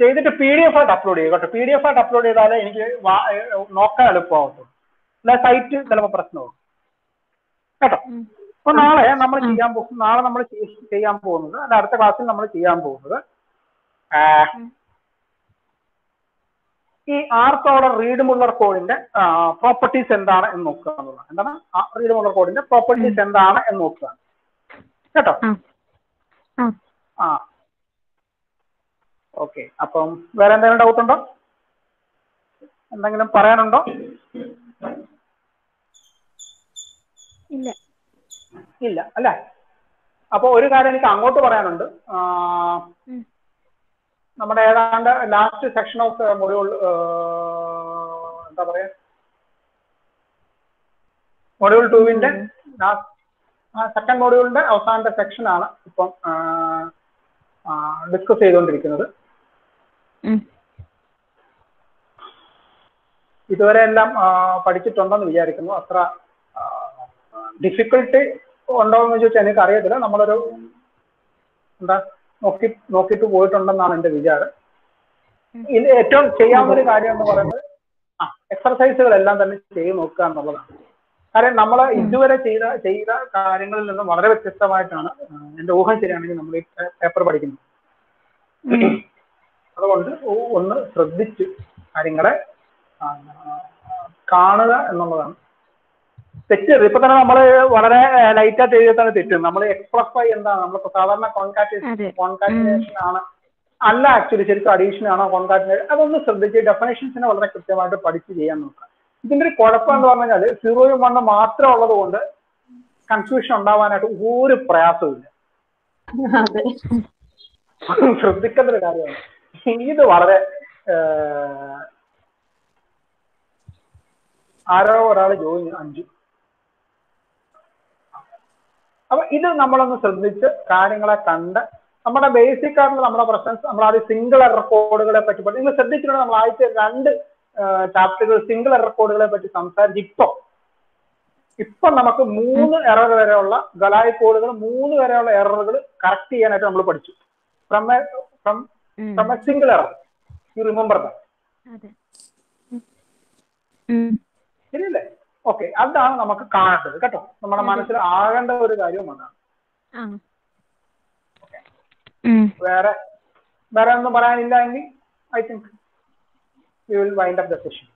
ചെയ്തിട്ട് പി ഡി എഫ് ആയിട്ട് അപ്ലോഡ് ചെയ്യുക കേട്ടോ. പി ഡി എഫ് ആയിട്ട് അപ്ലോഡ് ചെയ്താലേ എനിക്ക് നോക്കാൻ എളുപ്പമാകും അല്ല സൈറ്റ് ചിലപ്പോൾ പ്രശ്നമാകും കേട്ടോ. അപ്പൊ നാളെ നമ്മൾ ചെയ്യാൻ പോകും നാളെ നമ്മൾ ചെയ്യാൻ പോകുന്നത് അല്ല അടുത്ത ക്ലാസ്സിൽ നമ്മൾ ചെയ്യാൻ പോകുന്നത്. ഈ ആർത്ത് ഓർഡർ റീഡ് മുള്ളർ കോഡിന്റെ പ്രോപ്പർട്ടീസ് എന്താണ് എന്ന് നോക്കുക എന്നുള്ളതാണ്. എന്താണ്? റീഡ് മുള്ളർ കോഡിന്റെ പ്രോപ്പർട്ടീസ് എന്താണ് എന്ന് നോക്കുക. കേട്ടോ? ആ. ഓക്കെ. അപ്പം വേറെ എന്തെങ്കിലും ഡൗട്ട് ഉണ്ടോ? എന്തെങ്കിലും പറയാനുണ്ടോ? ഇല്ല. ഇല്ല അല്ലേ? അപ്പൊ ഒരു കാര്യം എനിക്ക് അങ്ങോട്ട് പറയാനുണ്ട്. നമ്മുടെ ഏതാണ്ട് ലാസ്റ്റ് സെക്ഷൻ ഓഫ് മൊഡ്യൂൾ എന്താ പറയാ? മൊഡ്യൂൾ ടുവിന്റെ സെക്കൻഡ് മൊഡ്യൂളിന്റെ അവസാനത്തെ സെക്ഷൻ ആണ് ഇപ്പം ഡിസ്കസ് ചെയ്തുകൊണ്ടിരിക്കുന്നത്. ഇതുവരെ എല്ലാം പഠിച്ചിട്ടുണ്ടെന്ന് വിചാരിക്കുന്നു. അത്ര ഡിഫിക്കൾട്ടി ഉണ്ടോ എന്ന് ചോദിച്ചാൽ എനിക്ക് അറിയത്തില്ല നമ്മളൊരു എന്താ നോക്കി നോക്കിയിട്ട് പോയിട്ടുണ്ടെന്നാണ് എന്റെ വിചാരം. ഇത് ഏറ്റവും ചെയ്യാവുന്ന ഒരു കാര്യം എന്ന് പറയുന്നത് ആ എക്സർസൈസുകളെല്ലാം തന്നെ ചെയ്ത് നോക്കുക എന്നുള്ളതാണ്. കാരണം നമ്മൾ ഇതുവരെ ചെയ്ത ചെയ്ത കാര്യങ്ങളിൽ നിന്ന് വളരെ വ്യത്യസ്തമായിട്ടാണ് എന്റെ ഊഹം ശരിയാണെങ്കിൽ നമ്മൾ ഈ പേപ്പർ പഠിക്കുന്നത്. അതുകൊണ്ട് ഒന്ന് ശ്രദ്ധിച്ച് കാര്യങ്ങളെ കാണുക എന്നുള്ളതാണ്. തെറ്റ് ഇപ്പൊ തന്നെ നമ്മൾ വളരെ ലൈറ്റായിട്ട് എഴുതിയാൽ തന്നെ തെറ്റും. നമ്മൾ എക്സ്പ്രസ് എന്താണ്? നമ്മളിപ്പോ സാധാരണ. കോൺകാറ്റിനേഷൻ ആണ്. അല്ല ആക്ച്വലി ശരിക്കും അഡീഷൻ ആണോ കോൺകാറ്റിനേഷൻ അതൊന്ന് ശ്രദ്ധിച്ച് ഡെഫിനേഷൻസിനെ വളരെ കൃത്യമായിട്ട് പഠിച്ച് ചെയ്യാൻ നോക്കുക ഇതിന്റെ ഒരു കുഴപ്പം എന്ന് പറഞ്ഞു കഴിഞ്ഞാൽ സീറോയും വണ്ണം മാത്രം ഉള്ളത് കൊണ്ട് കൺഫ്യൂഷൻ ഉണ്ടാവാനായിട്ട് ഒരു പ്രയാസവും ശ്രദ്ധിക്കേണ്ട ഒരു കാര്യമാണ്. ഇത് വളരെ ആരോ ഒരാൾ ജോയിൻ അഞ്ചു. അപ്പൊ ഇത് നമ്മളൊന്ന് ശ്രദ്ധിച്ച് കാര്യങ്ങളെ കണ്ട് നമ്മുടെ ബേസിക് ആയിട്ടുള്ള നമ്മുടെ പ്രശ്നം നമ്മൾ ആദ്യം സിംഗിൾ റെക്കോർഡുകളെ പറ്റി പഠി- നിങ്ങൾ ശ്രദ്ധിച്ചിട്ടുണ്ട് നമ്മൾ ആദ്യത്തെ രണ്ട് ചാപ്റ്ററുകൾ സിംഗിൾ റെക്കോർഡുകളെ പറ്റി സംസാരിച്ച് ഇപ്പൊ. ഇപ്പൊ നമുക്ക് മൂന്ന് എറർ വരെയുള്ള ഗലായി കോഡുകൾ മൂന്ന് വരെയുള്ള എററുകൾ കറക്റ്റ് ചെയ്യാനായിട്ട് നമ്മൾ പഠിച്ചു. From from um. From a single error you remember that. ശരിയല്ലേ? ഓക്കെ അതാണ് നമുക്ക് കാണേണ്ടത് കേട്ടോ. നമ്മുടെ മനസ്സിൽ ആകേണ്ട ഒരു കാര്യവും അതാണ്. വേറെ വേറെ ഒന്നും പറയാനില്ല എങ്കിൽ I think you will wind up the session.